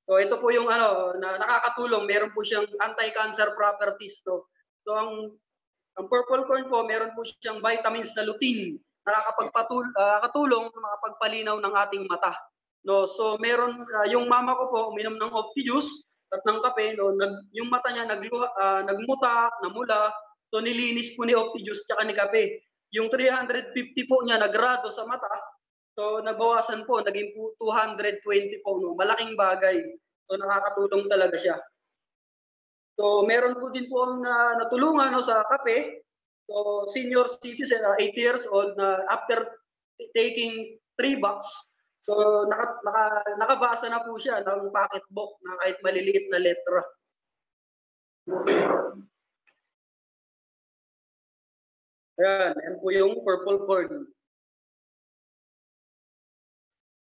So ito po yung ano na nakakatulong, meron po siyang anti-cancer properties to. So ang ang purple corn po, meron po siyang vitamins na lutein, nakakapagpatulong uh, makapagpalinaw ng ating mata. No, so meron uh, yung mama ko po uminom ng Opti juice at ng kape, no, nag, yung mata niya nagluha, uh, nagmuta, namula, So nilinis po ni Optijuice tsaka ni Kape. Yung 350 po niya nagrado sa mata, so nabawasan po, naging po 220 po. No? Malaking bagay. So nakakatulong talaga siya. So meron po din po ang uh, natulungan no, sa Kape. So senior citizen, uh, 80 years old, na after taking 3 bucks, so naka, naka, nakabasa na po siya ng pocketbook na kahit maliliit na letra. Ayan, yan po yung purple corn.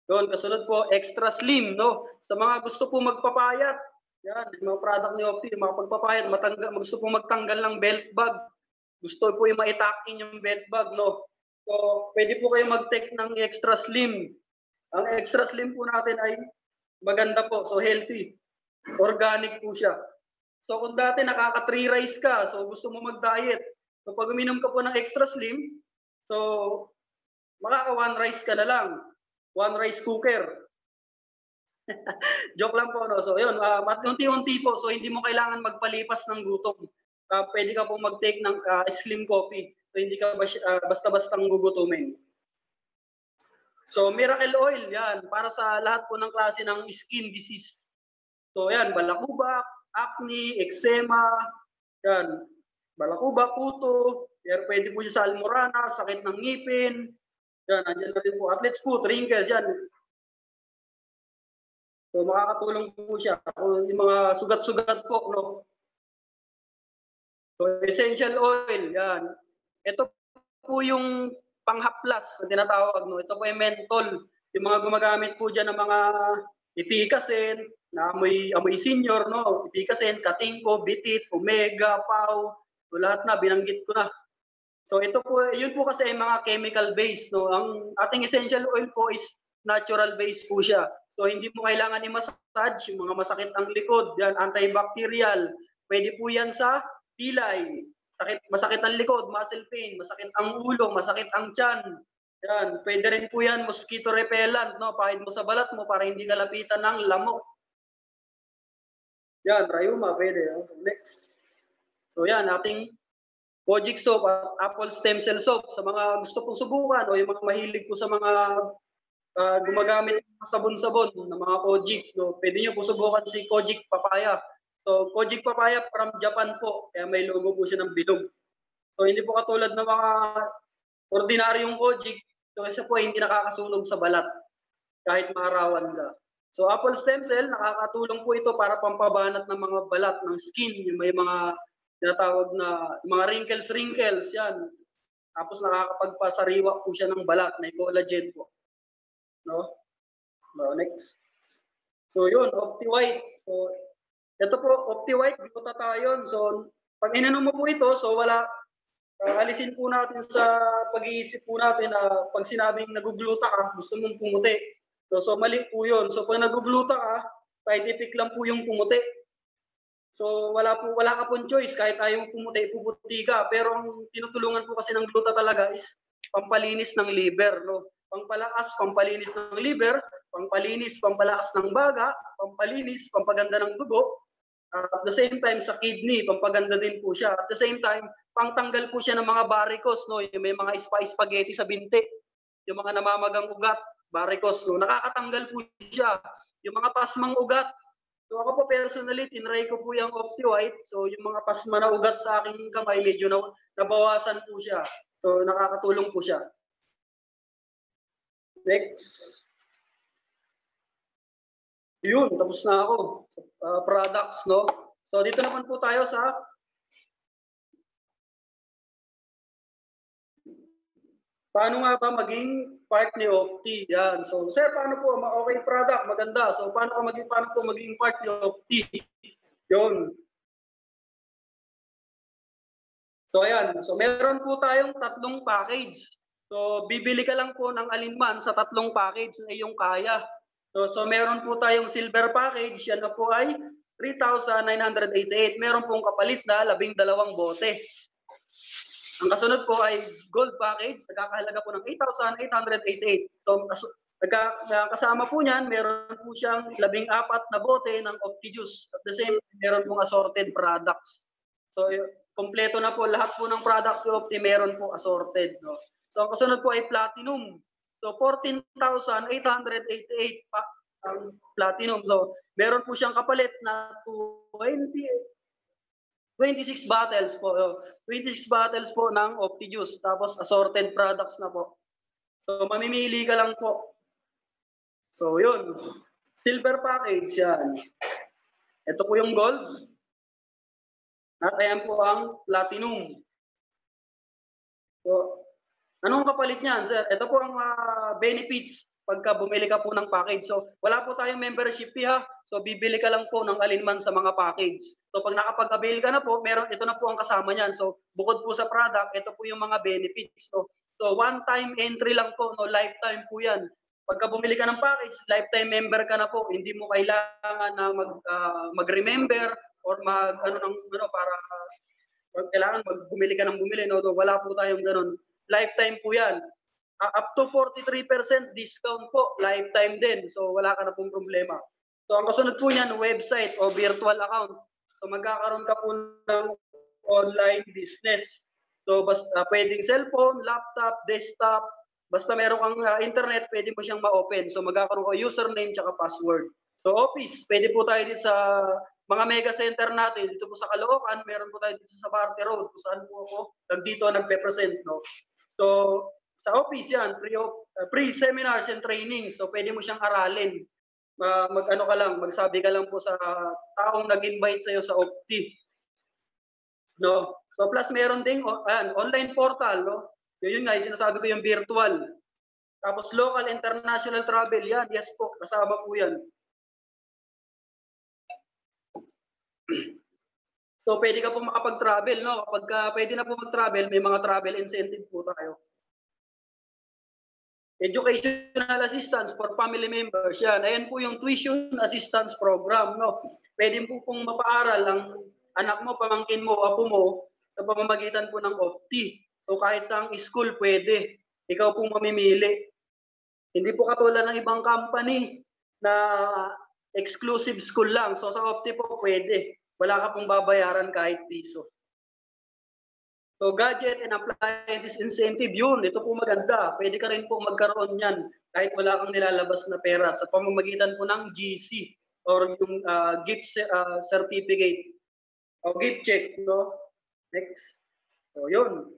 Doon, kasunod po, extra slim, no? Sa mga gusto po magpapayat, yan, yung mga product ni Opti, yung mga pagpapayat, matanggal, gusto po magtanggal ng belt bag, gusto po yung maitakin yung belt bag, no? So, pwede po kayo mag-take ng extra slim. Ang extra slim po natin ay maganda po, so healthy. Organic po siya. So, kung dati nakaka-3 rice ka, so gusto mo mag-diet, So pag uminom ka po ng extra slim, so makaka one rice ka na lang. One rice cooker. Joke lang po, no? So, yun, uh, unti-unti po. So, hindi mo kailangan magpalipas ng gutom. Uh, pwede ka po mag-take ng uh, slim coffee. So, hindi ka bas, uh, basta-bastang gugutumin. So, miracle oil, yan. Para sa lahat po ng klase ng skin disease. So, yan, balakubak, acne, eczema, yan. Balakuba, kuto, yan, pwede po siya sa almorana, sakit ng ngipin, yan, andyan na din po. Athlete's foot, wrinkles, yan. So makakatulong po siya. Kung yung mga sugat-sugat po, no? So essential oil, yan. Ito po yung panghaplas na tinatawag, no? Ito po yung mentol. Yung mga gumagamit po dyan ng mga ipikasin, na amoy, amoy senior, no? Ipikasin, katingko, bitit, omega, pau, So lahat na binanggit ko na. So ito po, yun po kasi ay mga chemical base. No? Ang ating essential oil po is natural base po siya. So hindi mo kailangan i-massage yung mga masakit ang likod, yan antibacterial. Pwede po yan sa pilay. Sakit, masakit ang likod, muscle pain, masakit ang ulo, masakit ang tiyan. Yan, pwede rin po yan mosquito repellent, no? Pahid mo sa balat mo para hindi kalapitan ng lamok. Yan, rayuma, pwede. No? next. So yan, ating Kojic soap at apple stem cell soap sa mga gusto pong subukan o yung mga mahilig po sa mga uh, gumagamit ng sabon-sabon ng mga Kojic. No? Pwede nyo po subukan si Kojic Papaya. So Kojic Papaya from Japan po, kaya may logo po siya ng bilog. So hindi po katulad ng mga ordinaryong Kojic, so siya po hindi nakakasunog sa balat kahit maarawan ka. So apple stem cell, nakakatulong po ito para pampabanat ng mga balat ng skin, yung may mga tinatawag na mga wrinkles, wrinkles, yan. Tapos nakakapagpasariwa po siya ng balat, may collagen po. No? no next. So yun, Opti White. So ito po, Opti White, glutathione. So pag inanom mo po ito, so wala, uh, alisin po natin sa pag-iisip po natin na pag sinabing nagugluta ka, gusto mong pumuti. So, so mali po yun. So pag nagugluta ka, effect lang po yung pumuti. So wala po wala ka pong choice kahit ayaw pumuti, puputi ka. Pero ang tinutulungan po kasi ng gluta talaga is pampalinis ng liver, no? Pampalakas, pampalinis ng liver, pampalinis, pampalakas ng baga, pampalinis, pampaganda ng dugo. Uh, at the same time sa kidney, pampaganda din po siya. At the same time, pangtanggal po siya ng mga varicose, no? Yung may mga spaghetti sa binti, yung mga namamagang ugat, varicose, no? Nakakatanggal po siya. Yung mga pasmang ugat, So ako po personally, tinry ko po yung Opti-White. So yung mga pasma na ugat sa aking kamay, medyo na, nabawasan po siya. So nakakatulong po siya. Next. Yun, tapos na ako uh, products, no? So dito naman po tayo sa paano nga ba maging part ni Opti? Yan. So, sir, paano po? Okay product, maganda. So, paano ka maging, paano po maging part ni Opti? Yun. So, ayan. So, meron po tayong tatlong package. So, bibili ka lang po ng alinman sa tatlong package na iyong kaya. So, so meron po tayong silver package. Yan na po ay 3,988. Meron pong kapalit na labing dalawang bote. Ang kasunod po ay gold package, nagkakahalaga po ng 8,888. So, kasama po niyan, meron po siyang labing apat na bote ng Optijuice. At the same meron pong assorted products. So, kompleto na po lahat po ng products ni Opti, meron po assorted. No? So, ang kasunod po ay platinum. So, 14,888 pa ang platinum. So, meron po siyang kapalit na 20, 26 bottles po. 26 bottles po ng Optijuice. Tapos assorted products na po. So mamimili ka lang po. So yun. Silver package yan. Ito po yung gold. At ayan po ang platinum. So, anong kapalit niyan, sir? Ito po ang uh, benefits pagka bumili ka po ng package. So, wala po tayong membership fee ha. So, bibili ka lang po ng alinman sa mga package. So, pag nakapag-avail ka na po, meron, ito na po ang kasama niyan. So, bukod po sa product, ito po yung mga benefits. So, so one-time entry lang po, no, lifetime po yan. Pagka bumili ka ng package, lifetime member ka na po. Hindi mo kailangan na mag, uh, mag-remember or mag, ano, ng, ano, para uh, kailangan mag bumili ka ng bumili. No? So, wala po tayong ganun. Lifetime po yan uh, up to 43% discount po, lifetime din. So wala ka na pong problema. So ang kasunod po niyan, website o virtual account. So magkakaroon ka po ng online business. So basta uh, pwedeng cellphone, laptop, desktop, basta meron kang uh, internet, pwede mo siyang ma-open. So magkakaroon ka username tsaka password. So office, pwede po tayo dito sa mga mega center natin, dito po sa Caloocan, meron po tayo dito sa Parte Road, kung saan po ako nagdito nagpe-present. No? So sa office yan, pre, uh, pre-seminars and training. So pwede mo siyang aralin. Uh, mag-ano ka lang, magsabi ka lang po sa taong nag-invite sa iyo sa Opti. No? So plus meron ding oh, ayan, online portal, no? Yun nga, sinasabi ko yung virtual. Tapos local international travel yan. Yes po, kasama po yan. So pwede ka po makapag-travel, no? Kapag uh, pwede na po mag-travel, may mga travel incentive po tayo. Educational assistance for family members. Yan. Ayan po yung tuition assistance program. No? Pwede po pong mapaaral ang anak mo, pamangkin mo, apo mo sa pamamagitan po ng OPTI. So kahit sa school, pwede. Ikaw pong mamimili. Hindi po katulad ng ibang company na exclusive school lang. So sa OPTI po, pwede. Wala ka pong babayaran kahit piso. So gadget and appliances incentive, yun, ito po maganda. Pwede ka rin po magkaroon niyan kahit wala kang nilalabas na pera sa pamamagitan po ng GC or yung uh, gift uh, certificate o gift check, no? Next. So yun.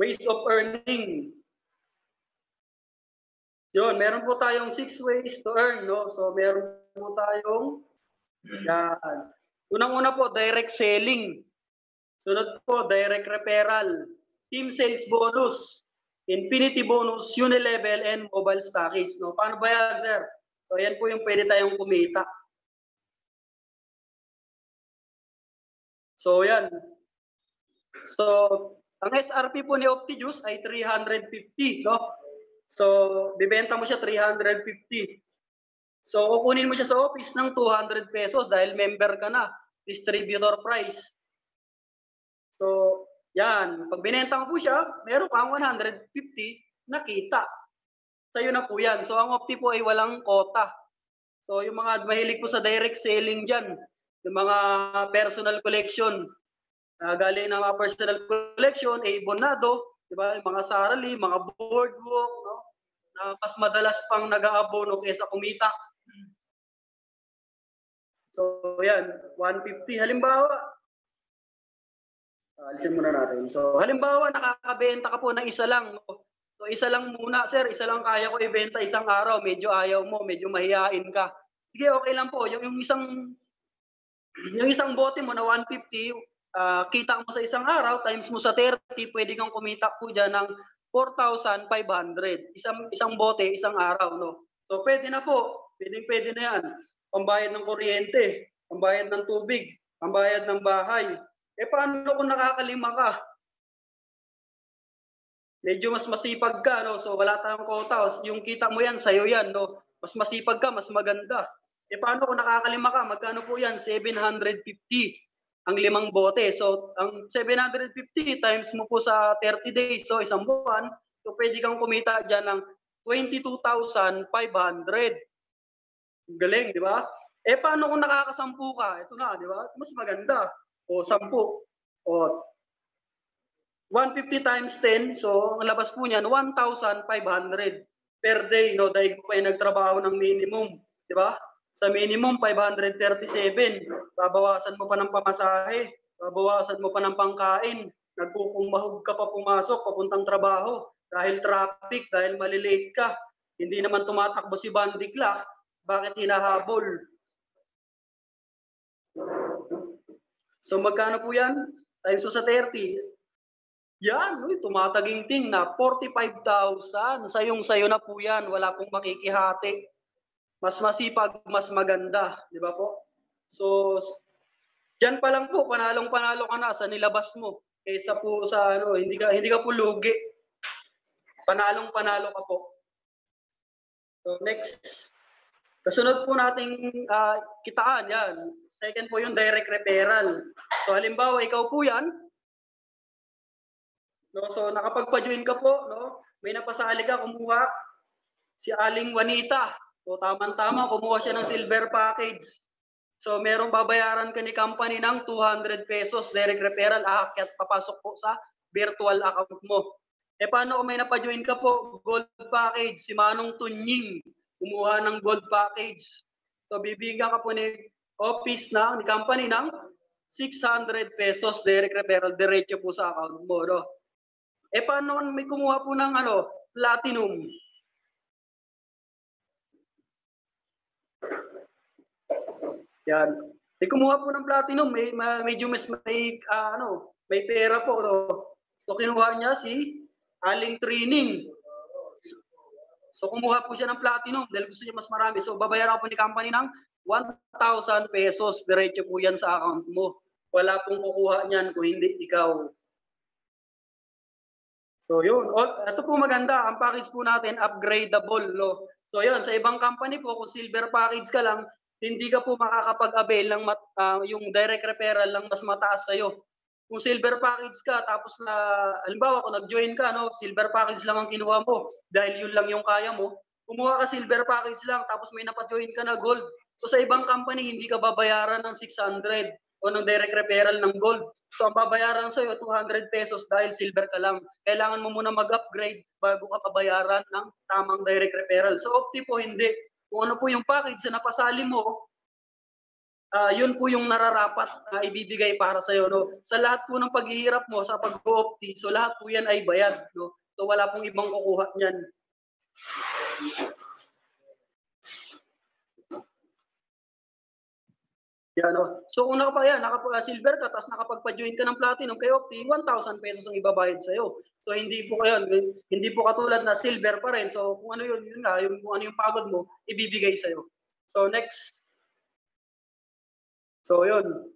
Ways of earning. Yun, meron po tayong six ways to earn, no? So meron po tayong yan. Unang-una po, direct selling. Sunod po, direct referral. Team sales bonus. Infinity bonus, unilevel, and mobile stockies. No? Paano ba yan, sir? So, yan po yung pwede tayong kumita. So, yan. So, ang SRP po ni OptiJuice ay 350, no? So, bibenta mo siya 350. So, kukunin mo siya sa office ng 200 pesos dahil member ka na. Distributor price. So, yan. Pag binenta mo po siya, meron kang 150 na kita. Sa'yo na po yan. So, ang Opti po ay walang kota. So, yung mga mahilig po sa direct selling dyan, yung mga personal collection, uh, galing ng mga personal collection, eh, Bonado, di ba? Yung mga sarali, mga boardwalk, no? na mas madalas pang nag-aabono kaysa kumita. So, yan, 150. Halimbawa, uh, alisin muna natin. So, halimbawa, nakakabenta ka po ng isa lang. No? So, isa lang muna, sir. Isa lang kaya ko ibenta isang araw. Medyo ayaw mo, medyo mahihain ka. Sige, okay lang po. Yung, yung isang yung isang bote mo na 150, uh, kita mo sa isang araw, times mo sa 30, pwede kang kumita po dyan ng 4,500. Isang, isang bote, isang araw. No? So, pwede na po. Pwede, pwede na yan pambayad ng kuryente, pambayad ng tubig, pambayad ng bahay. Eh paano kung nakakalima ka? Medyo mas masipag ka, no? So wala tayong quota. Yung kita mo yan, sa'yo yan, no? Mas masipag ka, mas maganda. Eh paano kung nakakalima ka? Magkano po yan? 750 ang limang bote. So ang 750 times mo po sa 30 days, so isang buwan, so pwede kang kumita dyan ng 22,500. Galing, di ba? Eh, paano kung nakakasampu ka? Ito na, di ba? Mas maganda. O, sampu. O, 150 times 10, so ang labas po niyan, 1,500 per day, no? Dahil ko pa yung nagtrabaho ng minimum, di ba? Sa minimum, 537. Babawasan mo pa ng pamasahe, babawasan mo pa ng pangkain, nagkukumahog ka pa pumasok, papuntang trabaho, dahil traffic, dahil malilate ka, hindi naman tumatakbo si Bandikla, bakit hinahabol? So magkano po yan? Times sa 30. Yan, uy, tumataginting na 45,000. Sayong sayo na po yan. Wala pong makikihati. Mas masipag, mas maganda. Di ba po? So, diyan pa lang po, panalong panalo ka na sa nilabas mo. Kaysa po sa ano, hindi ka, hindi ka po lugi. Panalong panalo ka po. So, next. Kasunod po nating uh, kitaan, yan. Second po yung direct referral. So halimbawa, ikaw po yan. No, so nakapagpa-join ka po, no? May napasali ka, kumuha si Aling Juanita. So tamang-tama, kumuha siya ng silver package. So merong babayaran ka ni company ng 200 pesos direct referral, aakyat papasok po sa virtual account mo. E paano kung may napajoin ka po, gold package, si Manong Tunying, kumuha ng gold package. So bibigyan ka po ni office na, ni company ng 600 pesos direct referral diretso po sa account mo. No? Eh paano may kumuha po ng ano, platinum? Yan. May kumuha po ng platinum, may, medyo mas may uh, ano, may pera po. No? So kinuha niya si Aling Training. So kumuha po siya ng platinum dahil gusto niya mas marami. So babayaran po ni company ng 1,000 pesos. Diretso po yan sa account mo. Wala pong kukuha niyan kung hindi ikaw. So yun. Ito po maganda. Ang package po natin, upgradable. No? So yun, sa ibang company po, kung silver package ka lang, hindi ka po makakapag-avail ng mat, uh, yung direct referral lang mas mataas sa'yo kung silver package ka, tapos na, halimbawa kung nag-join ka, no, silver package lang ang kinuha mo, dahil yun lang yung kaya mo, kumuha ka silver package lang, tapos may napa-join ka na gold. So sa ibang company, hindi ka babayaran ng 600 o ng direct referral ng gold. So ang babayaran sa iyo 200 pesos dahil silver ka lang. Kailangan mo muna mag-upgrade bago ka pabayaran ng tamang direct referral. So Opti po hindi. Kung ano po yung package na napasali mo, uh, yun po yung nararapat na ibibigay para sa iyo no? Sa lahat po ng paghihirap mo sa pag-opti so lahat po yan ay bayad no? So wala pong ibang kukuha niyan. Yan no? So kung nakapa yan nakapag silver ka tapos nakapagpa-join ka ng platinum kay Opti 1,000 pesos ang ibabayad sa iyo so hindi po kayo hindi po katulad na silver pa rin. So kung ano yun yun nga yung kung ano yung pagod mo ibibigay sa iyo so next So, yun.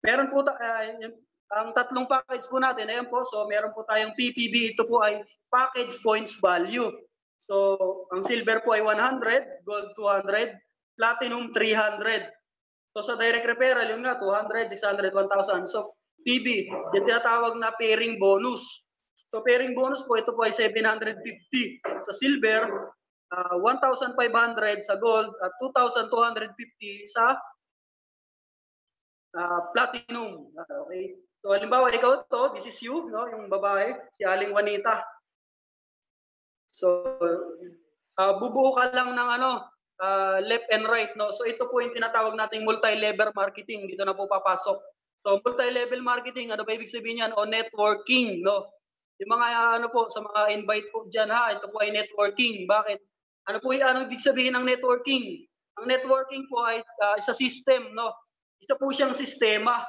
Meron po, ta- uh, ang tatlong package po natin, ayan po, so meron po tayong PPB, ito po ay package points value. So, ang silver po ay 100, gold 200, platinum 300. So, sa direct referral, yun nga, 200, 600, 1,000. So, PB, yung tinatawag na pairing bonus. So, pairing bonus po, ito po ay 750 sa silver, uh, 1,500 sa gold, at 2,250 sa uh, platinum. Okay. So halimbawa ikaw to, this is you, no, yung babae, si Aling Juanita. So uh, bubuo ka lang ng ano, uh, left and right, no. So ito po yung tinatawag nating multi-level marketing. Dito na po papasok. So multi-level marketing, ano ba ibig sabihin niyan? O networking, no. Yung mga ano po sa mga invite po diyan ha, ito po ay networking. Bakit? Ano po yung ano ibig sabihin ng networking? Ang networking po ay uh, isa system, no. Isa po siyang sistema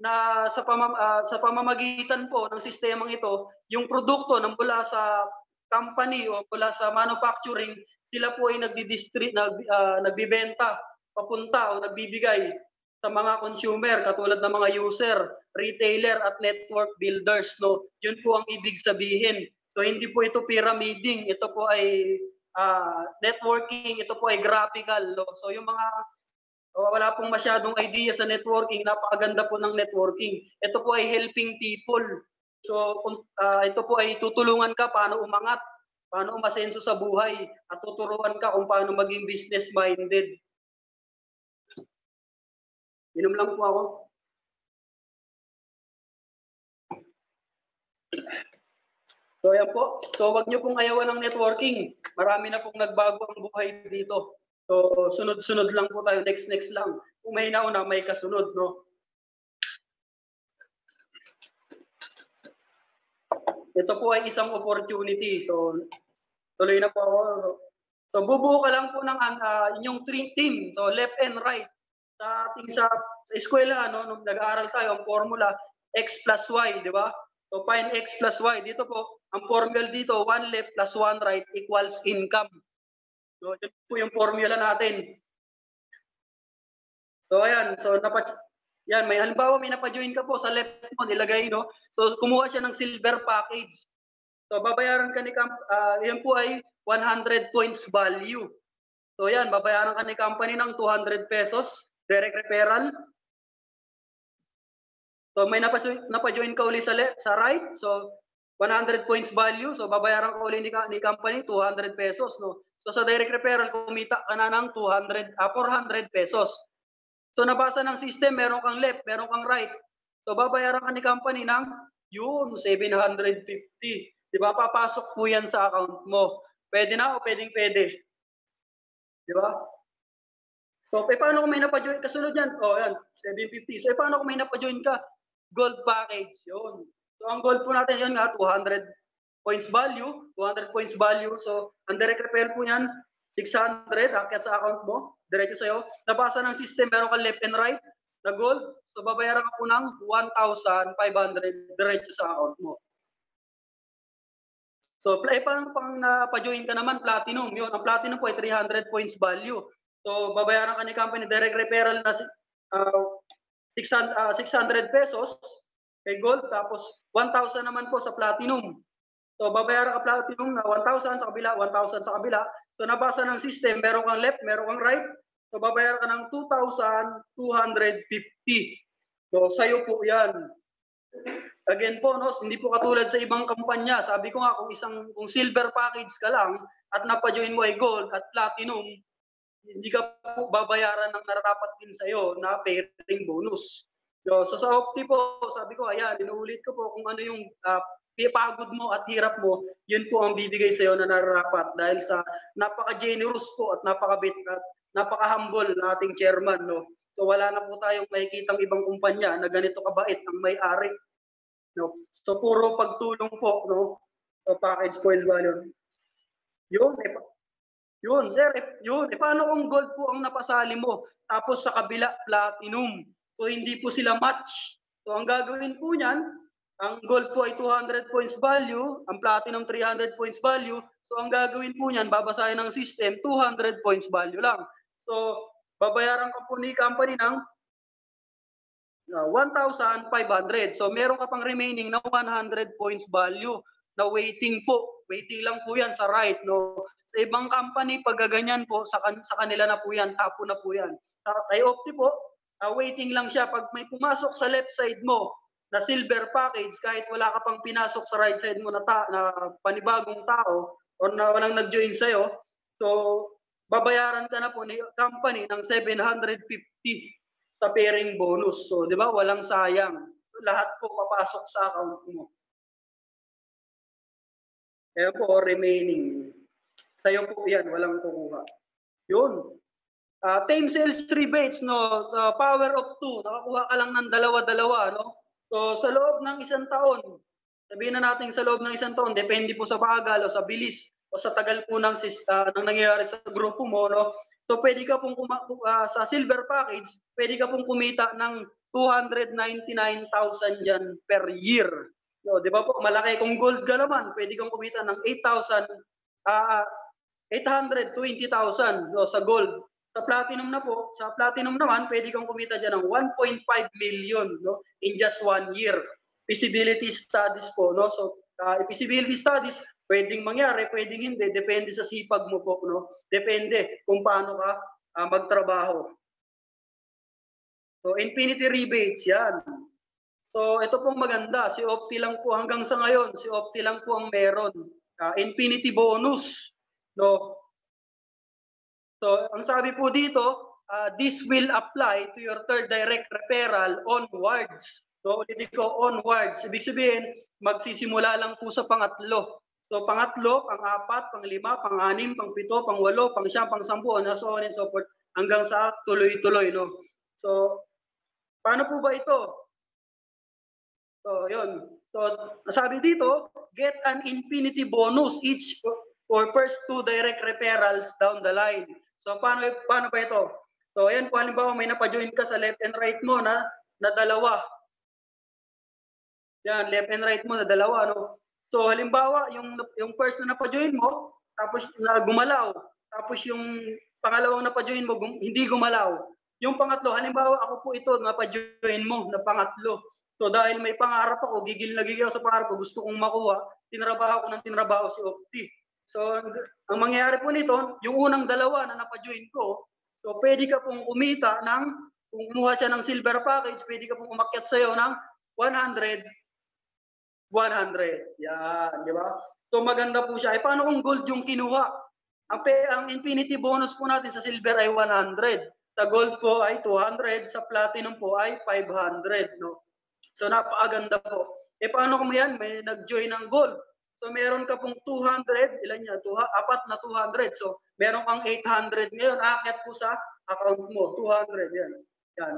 na sa, pamam, uh, sa pamamagitan po ng sistemang ito, yung produkto ng mula sa company o mula sa manufacturing, sila po ay nagdi-distribute, nag, uh, nagbibenta papunta o nagbibigay sa mga consumer katulad ng mga user, retailer at network builders no. Yun po ang ibig sabihin. So hindi po ito pyramiding, ito po ay uh, networking, ito po ay graphical no. So yung mga wala pong masyadong idea sa networking, napakaganda po ng networking. Ito po ay helping people. So uh, ito po ay tutulungan ka paano umangat, paano umasenso sa buhay, at tuturuan ka kung paano maging business-minded. Inom lang po ako. So yan po. So wag niyo pong ayawan ng networking. Marami na pong nagbago ang buhay dito. So, sunod-sunod lang po tayo, next-next lang. Kung may nauna, may kasunod, no? Ito po ay isang opportunity. So, tuloy na po ako. So, bubuo ka lang po ng uh, inyong team. So, left and right. Sa ating sa, eskwela, no, nung nag-aaral tayo, ang formula, x plus y, di ba? So, find x plus y. Dito po, ang formula dito, 1 left plus 1 right equals income. So, yun po yung formula natin. So, ayan. So, napa, yan, may halimbawa may napa-join ka po sa left mo, nilagay, no? So, kumuha siya ng silver package. So, babayaran ka ni, uh, yan po ay 100 points value. So, yan, babayaran ka ni company ng 200 pesos, direct referral. So, may napa-join ka uli sa left, sa right. So, 100 points value. So, babayaran ka uli ni, ni company 200 pesos, no? So sa direct referral, kumita ka na ng 200, uh, 400 pesos. So nabasa ng system, meron kang left, meron kang right. So babayaran ka ni company ng yun, 750. Di ba? Papasok po yan sa account mo. Pwede na o pwedeng pwede? Di ba? So, eh, paano kung may napa-join? Kasunod yan, oh, yan, 750. So, eh, paano kung may napa-join ka? Gold package, yun. So, ang gold po natin, yun nga, 200 points value, 200 points value. So, ang direct repair po niyan, 600, akyat sa account mo, diretso sa'yo. Nabasa ng system, meron kang left and right na gold. So, babayaran ka po ng 1,500 diretso sa account mo. So, eh, paano pang napa-join ka naman, platinum. Yun, ang platinum po ay 300 points value. So, babayaran ka ni company direct referral na uh, 600, uh, 600 pesos kay gold, tapos 1,000 naman po sa platinum. So babayaran ka platinum na 1,000 sa kabila, 1,000 sa kabila. So nabasa ng system, meron kang left, meron kang right. So babayaran ka ng 2,250. So sa'yo po yan. Again po, no, hindi po katulad sa ibang kampanya. Sabi ko nga, kung isang kung silver package ka lang at napa-join mo ay gold at platinum, hindi ka po babayaran ng nararapat din sa'yo na pairing bonus. So, so sa Opti po, sabi ko, ayan, inuulit ko po kung ano yung uh, pagod mo at hirap mo, yun po ang bibigay sa iyo na nararapat dahil sa napaka-generous po at napaka-bit at napaka-humble na ating chairman. No? So wala na po tayong makikitang ibang kumpanya na ganito kabait ang may-ari. No? So puro pagtulong po no? So package points value. Yun, eh, yun, sir, eh, yun. Eh, paano kung gold po ang napasali mo? Tapos sa kabila, platinum. So hindi po sila match. So ang gagawin po niyan, ang gold po ay 200 points value, ang platinum 300 points value. So ang gagawin po niyan, babasahin ng system, 200 points value lang. So babayaran ka po ni company ng uh, 1,500. So meron ka pang remaining na 100 points value na waiting po. Waiting lang po yan sa right. No? Sa ibang company, pag ganyan po, sa, kan- sa kanila na po yan, tapo na po yan. Sa kay Opti po, uh, waiting lang siya. Pag may pumasok sa left side mo na silver package, kahit wala ka pang pinasok sa right side mo na, ta- na panibagong tao o na walang nag-join sa'yo, so babayaran ka na po ni company ng 750 sa pairing bonus. So, di ba? Walang sayang. Lahat po papasok sa account mo. Ayan po, remaining. Sa'yo po yan, walang kukuha. Yun. Uh, time sales rebates, no? Sa power of two, nakakuha ka lang ng dalawa-dalawa, no? So, sa loob ng isang taon, sabihin na natin sa loob ng isang taon, depende po sa bagal o sa bilis o sa tagal po ng, uh, ng nangyayari sa grupo mo, no? So pwede ka pong kuma- uh, sa silver package, pwede ka pong kumita ng 299,000 dyan per year. So, di ba po, malaki kung gold ka naman, pwede kang kumita ng 8,000 uh, 820,000 no, sa gold. Sa platinum na po, sa platinum naman, pwede kang kumita dyan ng 1.5 million no, in just one year. Feasibility studies po. No? So, uh, feasibility studies, Pwedeng mangyari, pwedeng hindi, depende sa sipag mo po, no? Depende kung paano ka uh, magtrabaho. So, infinity rebates, yan. So, ito pong maganda. Si Opti lang po hanggang sa ngayon, si Opti lang po ang meron. Uh, infinity bonus, no? So, ang sabi po dito, uh, this will apply to your third direct referral onwards. So, ulitin ko, onwards. Ibig sabihin, magsisimula lang po sa pangatlo. So pangatlo, pang-apat, pang-lima, pang-anim, pang-pito, pang-walo, pang-siyam, pang-sampu, and so on and so forth, hanggang sa tuloy-tuloy. No? So, paano po ba ito? So, yun. So, sabi dito, get an infinity bonus each for first two direct referrals down the line. So, paano, paano ba ito? So, ayan po, halimbawa may napajoin ka sa left and right mo na, na dalawa. Yan, left and right mo na dalawa. No? So halimbawa, yung yung first na napa-join mo, tapos na gumalaw, tapos yung pangalawang napa-join mo gum, hindi gumalaw. Yung pangatlo, halimbawa ako po ito napa-join mo na pangatlo. So dahil may pangarap ako, gigil na gigil sa pangarap ko, gusto kong makuha, tinrabaho ko ng tinrabaho si Opti. So ang mangyayari po nito, yung unang dalawa na napa-join ko, so pwede ka pong kumita ng kung kumuha siya ng silver package, pwede ka pong umakyat sa'yo ng 100 100. Yan, di ba? So maganda po siya. Eh, paano kung gold yung kinuha? Ang, ang infinity bonus po natin sa silver ay 100. Sa gold po ay 200. Sa platinum po ay 500. No? So napakaganda po. Eh paano kung yan? May nag-join ng gold. So meron ka pong 200, ilan yan? Tuha, apat na 200. So meron kang 800 ngayon. Akyat po sa account mo. 200 yan. Yan.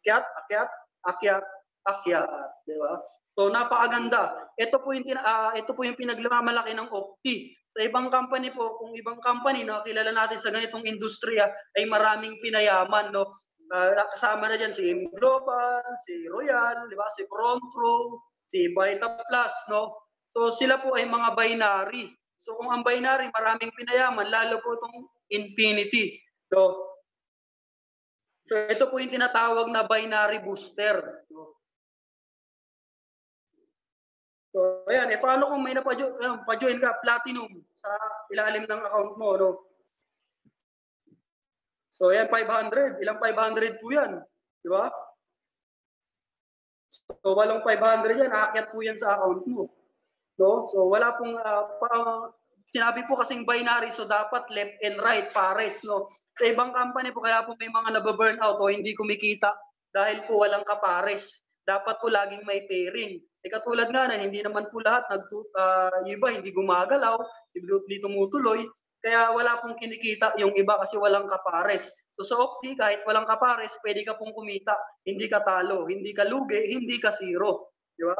Akyat, akyat, akyat, akyat. Di ba? So napakaganda. Ito po yung uh, ito po yung pinagmamalaki ng Opti. Sa ibang company po, kung ibang company na kilala natin sa ganitong industriya ay maraming pinayaman no. Uh, kasama na diyan si M Global, si Royal, di ba? Si Prompro, si Vita Plus no. So sila po ay mga binary. So kung ang binary maraming pinayaman, lalo po itong infinity. So So ito po yung tinatawag na binary booster. So, So, ayan, eh, paano kung may napajoin pa-join ka, platinum, sa ilalim ng account mo, no? So, ayan, 500. Ilang 500 po yan? Di ba? So, walang 500 yan, aakyat po yan sa account mo. No? So, wala pong, uh, pa, sinabi po kasing binary, so dapat left and right, pares, no? Sa ibang company po, kaya po may mga nababurn out o hindi kumikita dahil po walang kapares. Dapat po laging may pairing. Eh katulad nga na hindi naman po lahat nag uh, iba hindi gumagalaw, hindi tumutuloy, kaya wala pong kinikita yung iba kasi walang kapares. So sa Opti, kahit walang kapares, pwede ka pong kumita. Hindi ka talo, hindi ka lugi, hindi ka zero. Di ba?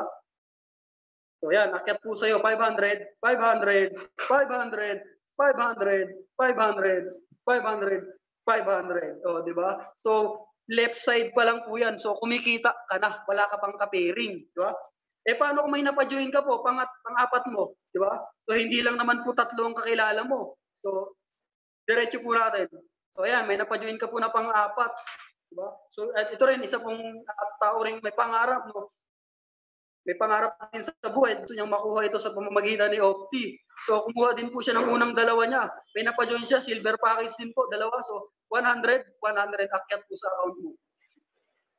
So yan, akyat po sa'yo 500, 500, 500, 500, 500, 500, 500. O, di ba? So, left side pa lang po yan. So, kumikita ka na. Wala ka pang ka-pairing. Di ba? Eh paano kung may napajoin ka po, pangat, pang-apat mo, di ba? So hindi lang naman po tatlo ang kakilala mo. So diretso po natin. So ayan, may napajoin ka po na pang-apat. Diba? So at ito rin isa pong tao rin may pangarap no. May pangarap din sa buhay. Gusto niyang makuha ito sa pamamagitan ni Opti. So kumuha din po siya ng unang dalawa niya. May napajoin siya, silver package din po, dalawa. So 100, 100 akyat po sa account mo.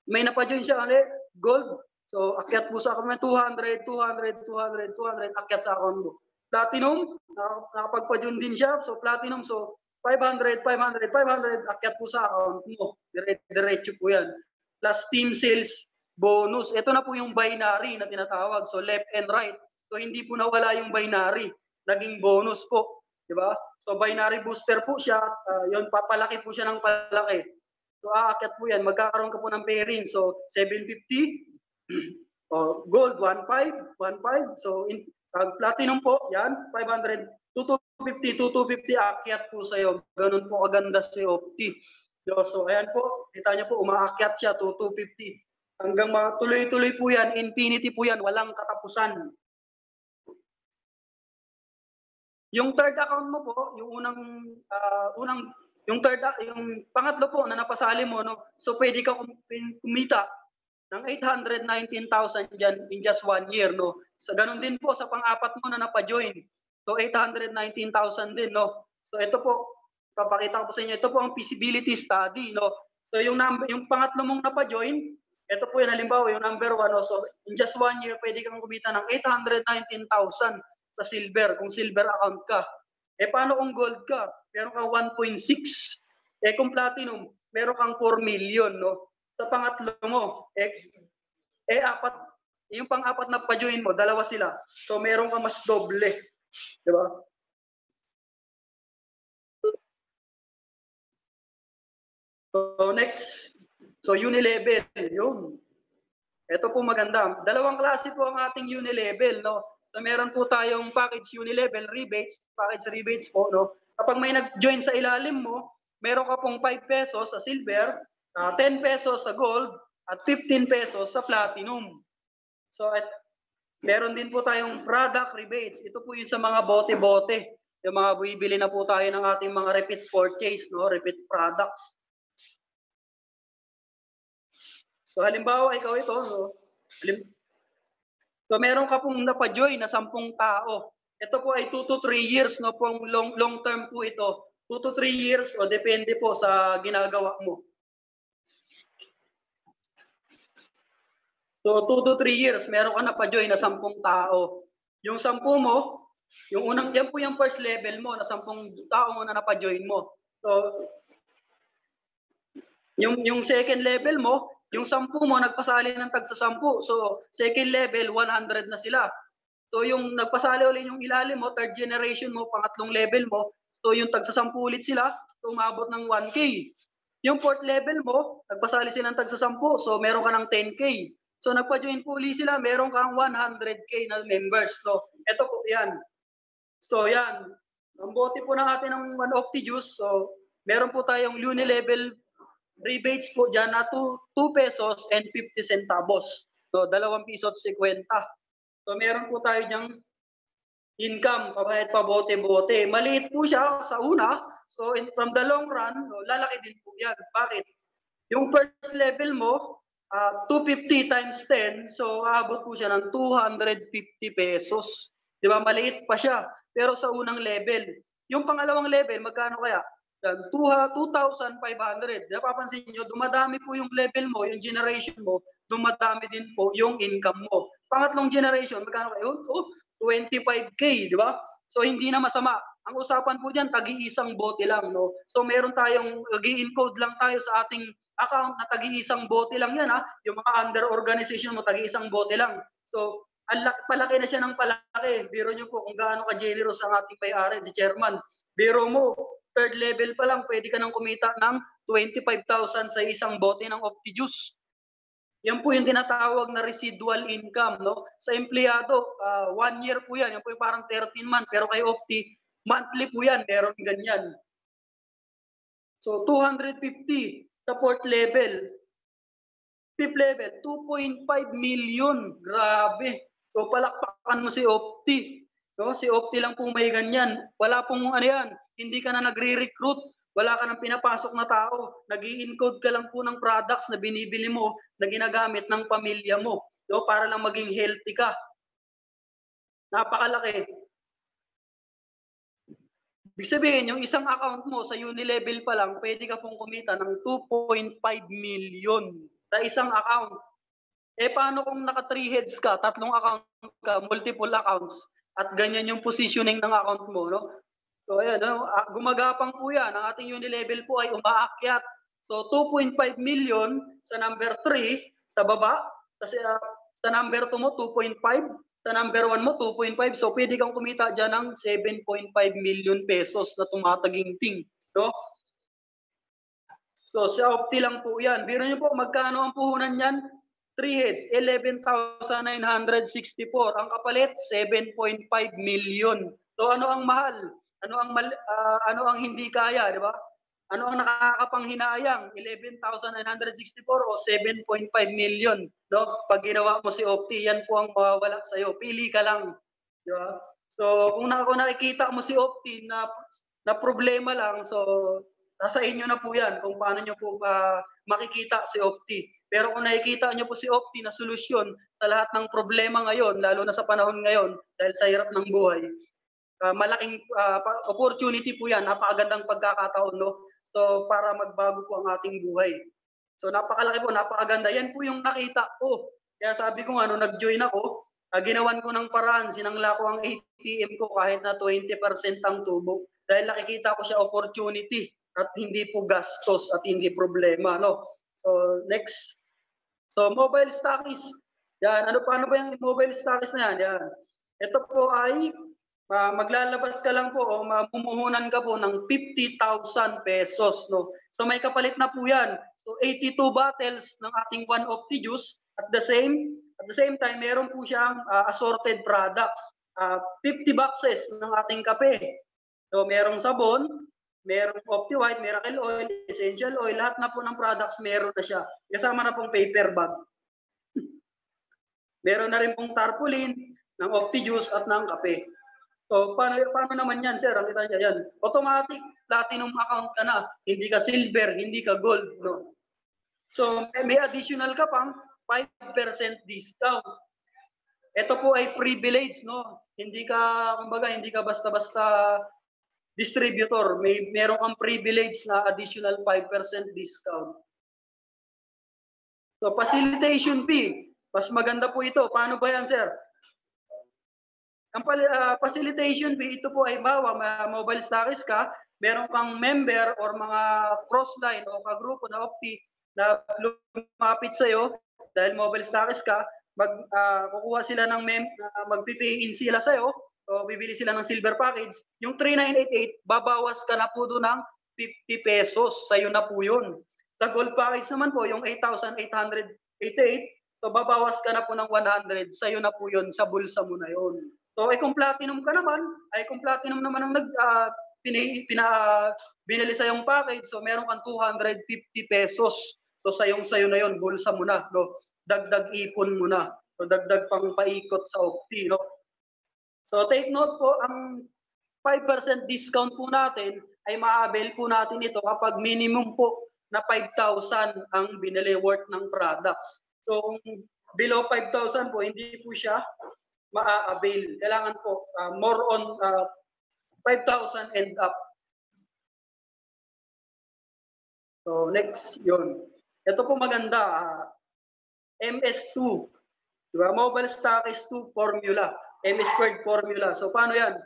May napajoin siya ulit, gold. So akyat po sa account mo, 200, 200, 200, 200 akyat sa account mo. Platinum, nakapagpa-join din siya. So platinum, so 500, 500, 500, akyat po sa account mo. Dire-diretso po yan. Plus team sales bonus. Ito na po yung binary na tinatawag. So left and right. So hindi po nawala yung binary. Naging bonus po. Di ba? So binary booster po siya. Uh, yun, papalaki po siya ng palaki. So aakyat po yan. Magkakaroon ka po ng pairing. So 750. oh, gold 15, 15. So in, uh, platinum po, yan, 500. 250, 250 akyat po sa'yo. Ganun po kaganda si Opti. So, ayan po, kita niyo po, umaakyat siya to 250. Hanggang tuloy-tuloy po yan, infinity po yan, walang katapusan. Yung third account mo po, yung unang, uh, unang yung third, yung pangatlo po na napasali mo, no? so pwede ka kumita ng 819,000 dyan in just one year. No? So, ganun din po sa pang-apat mo na napa-join. So 819,000 din, no? So ito po, papakita ko po sa inyo, ito po ang feasibility study, no? So yung number, yung pangatlo mong napa-join, ito po yung halimbawa, yung number one, no? so in just one year, pwede kang kumita ng 819,000 sa silver, kung silver account ka. Eh paano kung gold ka? Meron kang 1.6. Eh kung platinum, meron kang 4 million, no? Sa pangatlo mo, eh, eh apat, yung pang-apat na pa-join mo, dalawa sila. So meron ka mas doble. Di ba? So next, so unilevel, yun. Ito po maganda. Dalawang klase po ang ating unilevel, no? So meron po tayong package unilevel rebates, package rebates po, no? Kapag may nag-join sa ilalim mo, meron ka pong 5 pesos sa silver, uh, ah, 10 pesos sa gold, at 15 pesos sa platinum. So at Meron din po tayong product rebates. Ito po yung sa mga bote-bote. Yung mga bibili na po tayo ng ating mga repeat purchase, no? repeat products. So halimbawa, ikaw ito, no? Halim so meron ka pong napa-join na sampung tao. Ito po ay 2 to 3 years, no? Pong long, long term po ito. 2 to 3 years o depende po sa ginagawa mo. So, 2 to 3 years, meron ka na pa-join na 10 tao. Yung 10 mo, yung unang, yan po yung first level mo, na 10 tao mo na napa-join mo. So, yung, yung second level mo, yung 10 mo, nagpasali ng tag sa 10. So, second level, 100 na sila. So, yung nagpasali ulit yung ilalim mo, third generation mo, pangatlong level mo, so yung tag sa 10 ulit sila, so umabot ng 1K. Yung fourth level mo, nagpasali sila ng tag sa 10, so meron ka ng 10K. So nagpa-join po ulit sila, meron kang 100k na members. So ito po yan. So yan. Ang bote po ng atin ng one of juice. So meron po tayong level rebates po dyan na 2, 2 pesos and 50 centavos. So 2 piso at 50. So meron po tayo diyang income kahit pa bote-bote. Maliit po siya sa una. So in, from the long run, so, lalaki din po yan. Bakit? Yung first level mo, uh, ah, 250 times 10, so aabot po siya ng 250 pesos. Di ba? Maliit pa siya. Pero sa unang level. Yung pangalawang level, magkano kaya? 2,500. Napapansin nyo, dumadami po yung level mo, yung generation mo, dumadami din po yung income mo. Pangatlong generation, magkano kayo? Oh, 25K, di ba? So hindi na masama. Ang usapan po diyan tagi-isang bote lang, no? So meron tayong gi-encode lang tayo sa ating account na tagi-isang bote lang yan, ha? Yung mga under organization mo tagi-isang bote lang. So ang palaki na siya ng palaki. Biro niyo po kung gaano ka-generous ang ating may-ari, si chairman. Biro mo, third level pa lang, pwede ka nang kumita ng 25,000 sa isang bote ng Optijuice. Yan po yung tinatawag na residual income. No? Sa empleyado, uh, one year po yan. Yan po yung parang 13 month. Pero kay Opti, Monthly po yan, meron ganyan. So 250 sa fourth level. Fifth level, 2.5 million. Grabe. So palakpakan mo si Opti. No? Si Opti lang po may ganyan. Wala pong ano yan. Hindi ka na nagre-recruit. Wala ka nang pinapasok na tao. nag encode ka lang po ng products na binibili mo na ginagamit ng pamilya mo. No? Para lang maging healthy ka. Napakalaki. Ibig sabihin, yung isang account mo sa Unilevel pa lang, pwede ka pong kumita ng 2.5 million sa isang account. Eh paano kung naka 3 heads ka, tatlong account ka, multiple accounts, at ganyan yung positioning ng account mo, no? So ayan, no? gumagapang po yan. Ang ating Unilevel po ay umaakyat. So 2.5 million sa number 3 sa baba, kasi uh, sa number 2 mo 2.5, sa number 1 mo 2.5. So pwede kang kumita diyan ng 7.5 million pesos na tumatagingting, no? So sa Opti lang po 'yan. Biro niyo po magkano ang puhunan niyan? 3 heads, 11,964. Ang kapalit, 7.5 million. So ano ang mahal? Ano ang mal, uh, ano ang hindi kaya, di ba? Ano ang nakakapanghinayang? 11,964 o 7.5 million, no? Pag ginawa mo si Opti, yan po ang mawawala sa iyo. Pili ka lang, di ba? So, kung nakikita mo si Opti na na problema lang, so nasa inyo na po yan kung paano nyo po uh, makikita si Opti. Pero kung nakikita nyo po si Opti na solusyon sa lahat ng problema ngayon, lalo na sa panahon ngayon, dahil sa hirap ng buhay, uh, malaking uh, opportunity po yan, napakagandang pagkakataon, no? So, para magbago po ang ating buhay. So, napakalaki po, napakaganda. Yan po yung nakita ko. Kaya sabi ko nga, nung nag-join ako, uh, ginawan ko ng paraan, sinangla ko ang ATM ko kahit na 20% ang tubo. Dahil nakikita ko siya opportunity at hindi po gastos at hindi problema no so next so mobile stockies yan ano paano ba yung mobile stockies na yan yan ito po ay uh, maglalabas ka lang po o mamumuhunan ka po ng 50,000 pesos no so may kapalit na po yan so 82 bottles ng ating one of the juice at the same at the same time meron po siyang uh, assorted products uh, 50 boxes ng ating kape so merong sabon merong Opti White, Miracle Oil, Essential Oil, lahat na po ng products meron na siya. Kasama na pong paper bag. meron na rin pong tarpaulin ng Opti Juice at ng kape. So, paano, paano naman yan, sir? Ang kita yan. Automatic, platinum account ka na. Hindi ka silver, hindi ka gold. No? So, may additional ka pang 5% discount. Ito po ay privilege, no? Hindi ka, kumbaga, hindi ka basta-basta distributor, may meron kang privilege na additional 5% discount. So facilitation fee, mas maganda po ito. Paano ba yan, sir? Ang uh, facilitation fee, ito po ay bawa, mobile stockies ka, meron kang member or mga crossline o kagrupo na opti na lumapit sa'yo dahil mobile stockies ka, mag, uh, kukuha sila ng mem, uh, magpipay in sila sa'yo So, bibili sila ng silver package. Yung 3988, babawas ka na po doon ng 50 pesos. Sa'yo na po yun. Sa gold package naman po, yung 8,888, so babawas ka na po ng 100. Sa'yo na po yun. Sa bulsa mo na yun. So, ay kung platinum ka naman, ay kung platinum naman ang nag, uh, pina, pina, binili sa yung package, so meron kang 250 pesos. So, sayong sayo na yun, bulsa mo na. No? Dagdag ipon mo na. So, dagdag pang paikot sa Opti. No? So take note po, ang 5% discount po natin ay ma-avail po natin ito kapag minimum po na 5,000 ang binili worth ng products. So kung below 5,000 po, hindi po siya ma-avail. Kailangan po uh, more on uh, 5,000 and up. So next, yun. Ito po maganda, uh, MS2, diba? Mobile Stock is 2 formula. M squared formula. So paano yan?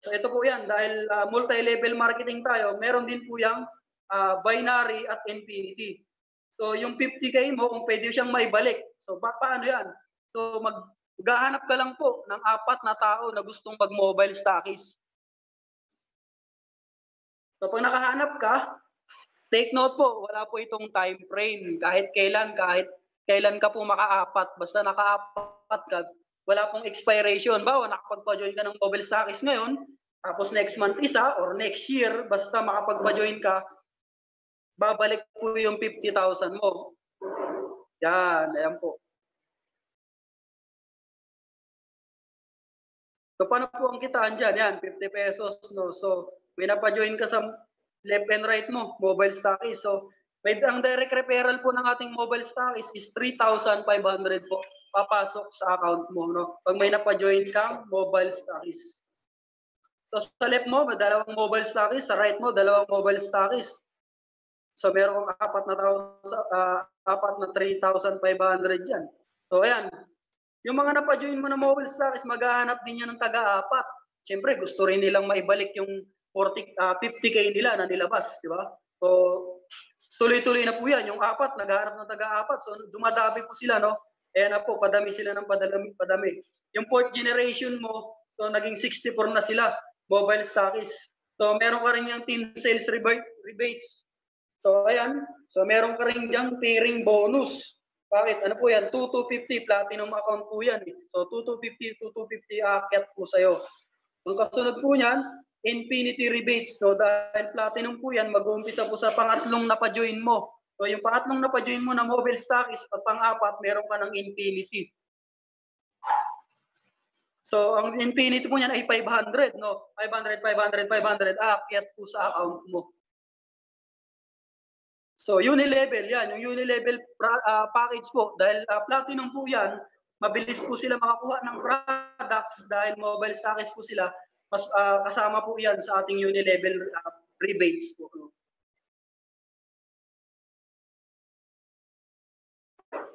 So ito po yan, dahil uh, multi-level marketing tayo, meron din po yung uh, binary at infinity. So yung 50k mo, kung pwede siyang maibalik. So pa paano yan? So mag maghahanap ka lang po ng apat na tao na gustong mag-mobile stockies. So pag nakahanap ka, take note po, wala po itong time frame. Kahit kailan, kahit kailan ka po makaapat, basta nakaapat ka, wala pong expiration. Bawa, nakapagpa-join ka ng mobile stockies ngayon, tapos next month isa or next year, basta makapagpa-join ka, babalik po yung 50,000 mo. Yan, ayan po. So, paano po ang kitaan dyan? Yan, 50 pesos. No? So, may napa-join ka sa left and right mo, mobile stockist. So, may ang direct referral po ng ating mobile stockist is 3,500 po papasok sa account mo. No? Pag may napa-join kang mobile stockist. So sa left mo, dalawang mobile stockist. Sa right mo, dalawang mobile stockist. So meron kang apat na tao, uh, apat na 3,500 dyan. So ayan, yung mga napa-join mo na mobile stockist, maghahanap din yan ng taga-apat. Siyempre, gusto rin nilang maibalik yung 40, uh, 50k nila na nilabas, di ba? So, tuloy-tuloy na po yan. Yung apat, naghahanap ng taga-apat. So, dumadabi po sila, no? Ayan na po, padami sila ng padami. padami. Yung fourth generation mo, so naging 64 na sila, mobile stockists. So, meron ka rin yung team sales rebates. So, ayan. So, meron ka rin diyang pairing bonus. Bakit? Ano po yan? 2250 platinum account po yan. Eh. So, 2250, 2250 aakyat po sa'yo. Ang kasunod po niyan, infinity rebates. So, dahil platinum po yan, mag-uumpisa po sa pangatlong napa-join mo. So, yung pangatlong napa-join mo na mobile stock is pang-apat, meron ka ng infinity. So, ang infinity po niyan ay 500, no? 500, 500, 500, aakyat po sa account mo. So, unilevel yan. Yung unilevel uh, package po, dahil uh, platinum po yan, mabilis po sila makakuha ng products dahil mobile stockies po sila. Mas uh, kasama po yan sa ating unilevel uh, rebates po.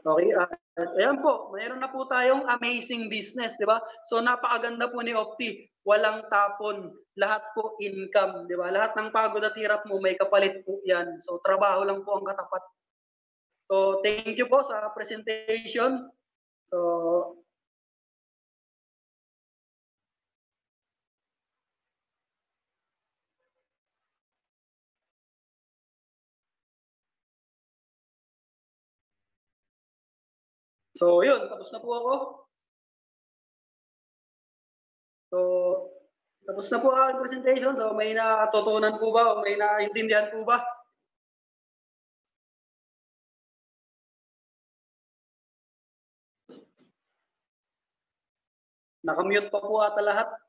Okay, uh, ayan po, mayroon na po tayong amazing business, di ba? So napakaganda po ni Opti, walang tapon, lahat po income, di ba? Lahat ng pagod at hirap mo may kapalit po yan. So trabaho lang po ang katapat. So thank you po sa presentation. So So, yun, tapos na po ako. So, tapos na po ang presentation. So, may natutunan po ba o may naintindihan po ba? Nakamute pa po ata lahat.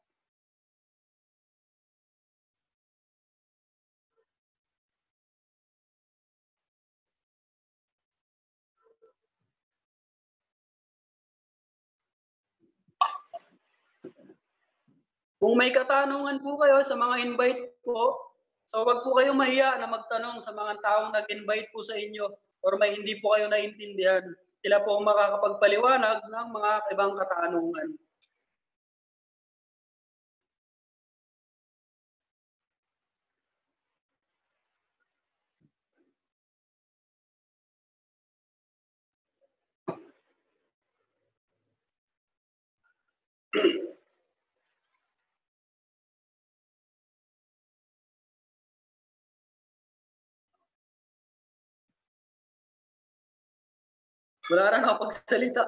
Kung may katanungan po kayo sa mga invite po, so wag po kayong mahiya na magtanong sa mga taong nag-invite po sa inyo or may hindi po kayo naintindihan. Sila po ang makakapagpaliwanag ng mga ibang katanungan. Wala na nakapagsalita.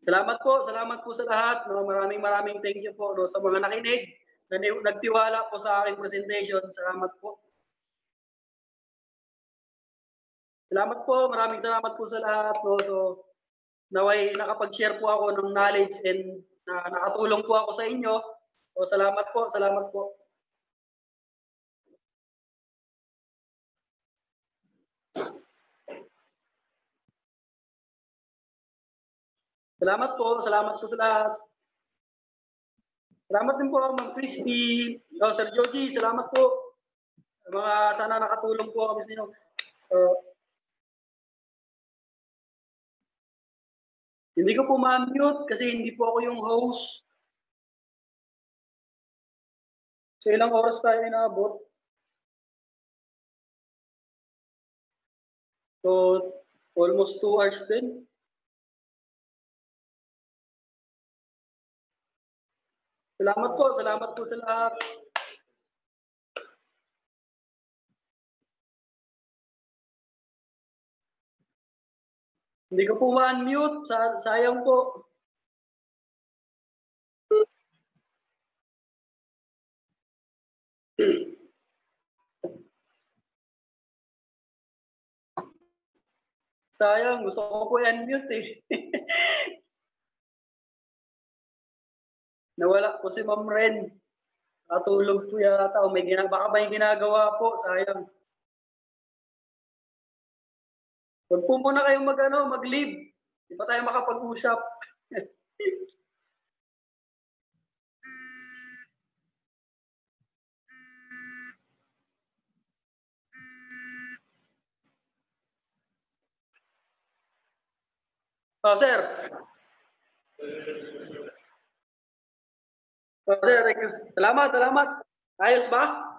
Salamat po, salamat po sa lahat. No? Maraming maraming thank you po no, sa mga nakinig, na nagtiwala po sa aking presentation. Salamat po. Salamat po, maraming salamat po sa lahat. No? So, naway nakapag-share po ako ng knowledge and na nakatulong po ako sa inyo. So, salamat po, salamat po. Salamat po, salamat po sa lahat. Salamat din po, Ma'am Christy, oh, Sir Joji, salamat po. Mga sana nakatulong po kami sa inyo. Uh, Hindi ko po ma-mute kasi hindi po ako yung host. So ilang oras tayo inaabot? So almost 2 hours din. Salamat po, salamat po sa lahat. Hindi ko po ma-unmute. sayang po. Sayang, gusto ko po unmute eh. Nawala po si Ma'am Ren. Natulog po yata. O may gina baka may ginagawa po. Sayang. Huwag po muna kayong mag, ano, mag-leave. Hindi pa tayo makapag-usap. oh, sir. Oh, sir. Salamat, salamat. Ayos ba?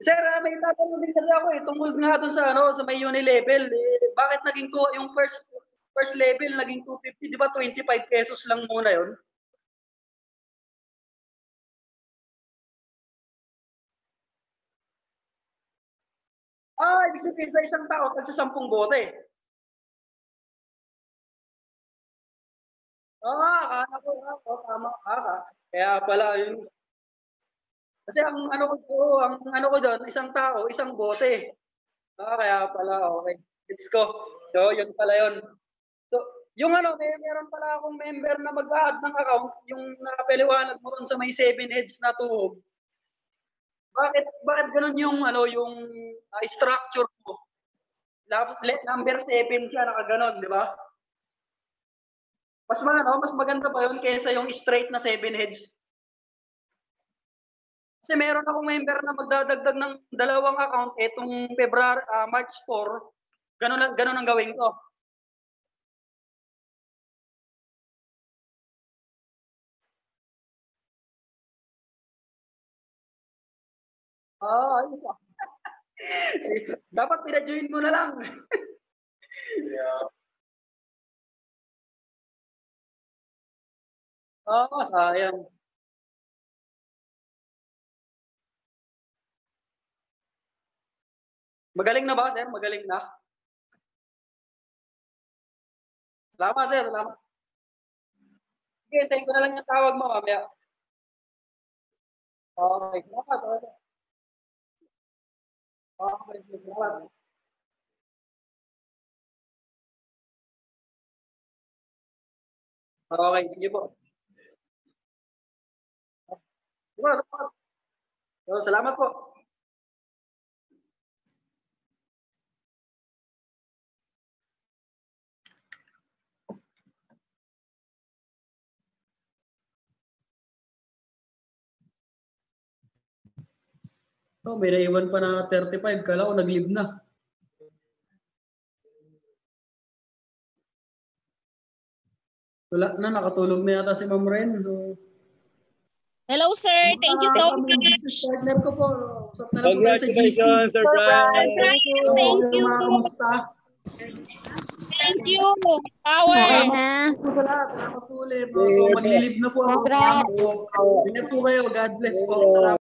Sir, ah, may tatanong din kasi ako eh, tungkol nga doon sa ano, sa may uni level. Eh, bakit naging to, yung first first level naging 250, di ba 25 pesos lang muna 'yon? Ah, ibig sabihin sa isang tao, tagsa 10 bote. Ah, akala ko, ah, oh, tama ka. Ah, kaya pala yun. Kasi ang ano ko, oh, ang ano ko doon, isang tao, isang bote. Ah, kaya pala, okay. Let's go. So, yun pala yun. So, yung ano, may meron pala akong member na mag-add ng account, yung nakapaliwanag mo ron sa may 7 heads na tuhog. Bakit bakit ganun yung ano yung uh, structure mo? Number 7 siya nakaganon, di ba? Mas ano, mas maganda pa yun kaysa yung straight na 7 heads. Kasi meron akong member na magdadagdag ng dalawang account etong February, uh, March 4. Ganun, ganun ang gawin ko. Ah, ayos ah. Dapat pina-join mo na lang. yeah. Oo, oh, sayang. Magaling na ba, sir? Magaling na? Salamat, sir. Salamat. Sige, tayo ko na lang yung tawag mo mamaya. Okay, salamat. Okay. Okay, salamat. Okay, sige po. Salamat. So, salamat po. Oh, may naiwan pa na 35. Kala ko nag-leave na. Wala na, nakatulog na yata si Ma'am Ren. So, Hello, sir. Thank you so much. Business partner ko po. Usap na lang Congratulations, Sir Brian. Thank you. Thank you. Kamusta? Thank you. Power. Okay na. Sa lahat, salamat po ulit. So, maglilib na po ako. Po. Ingat po kayo. God bless po. Salamat.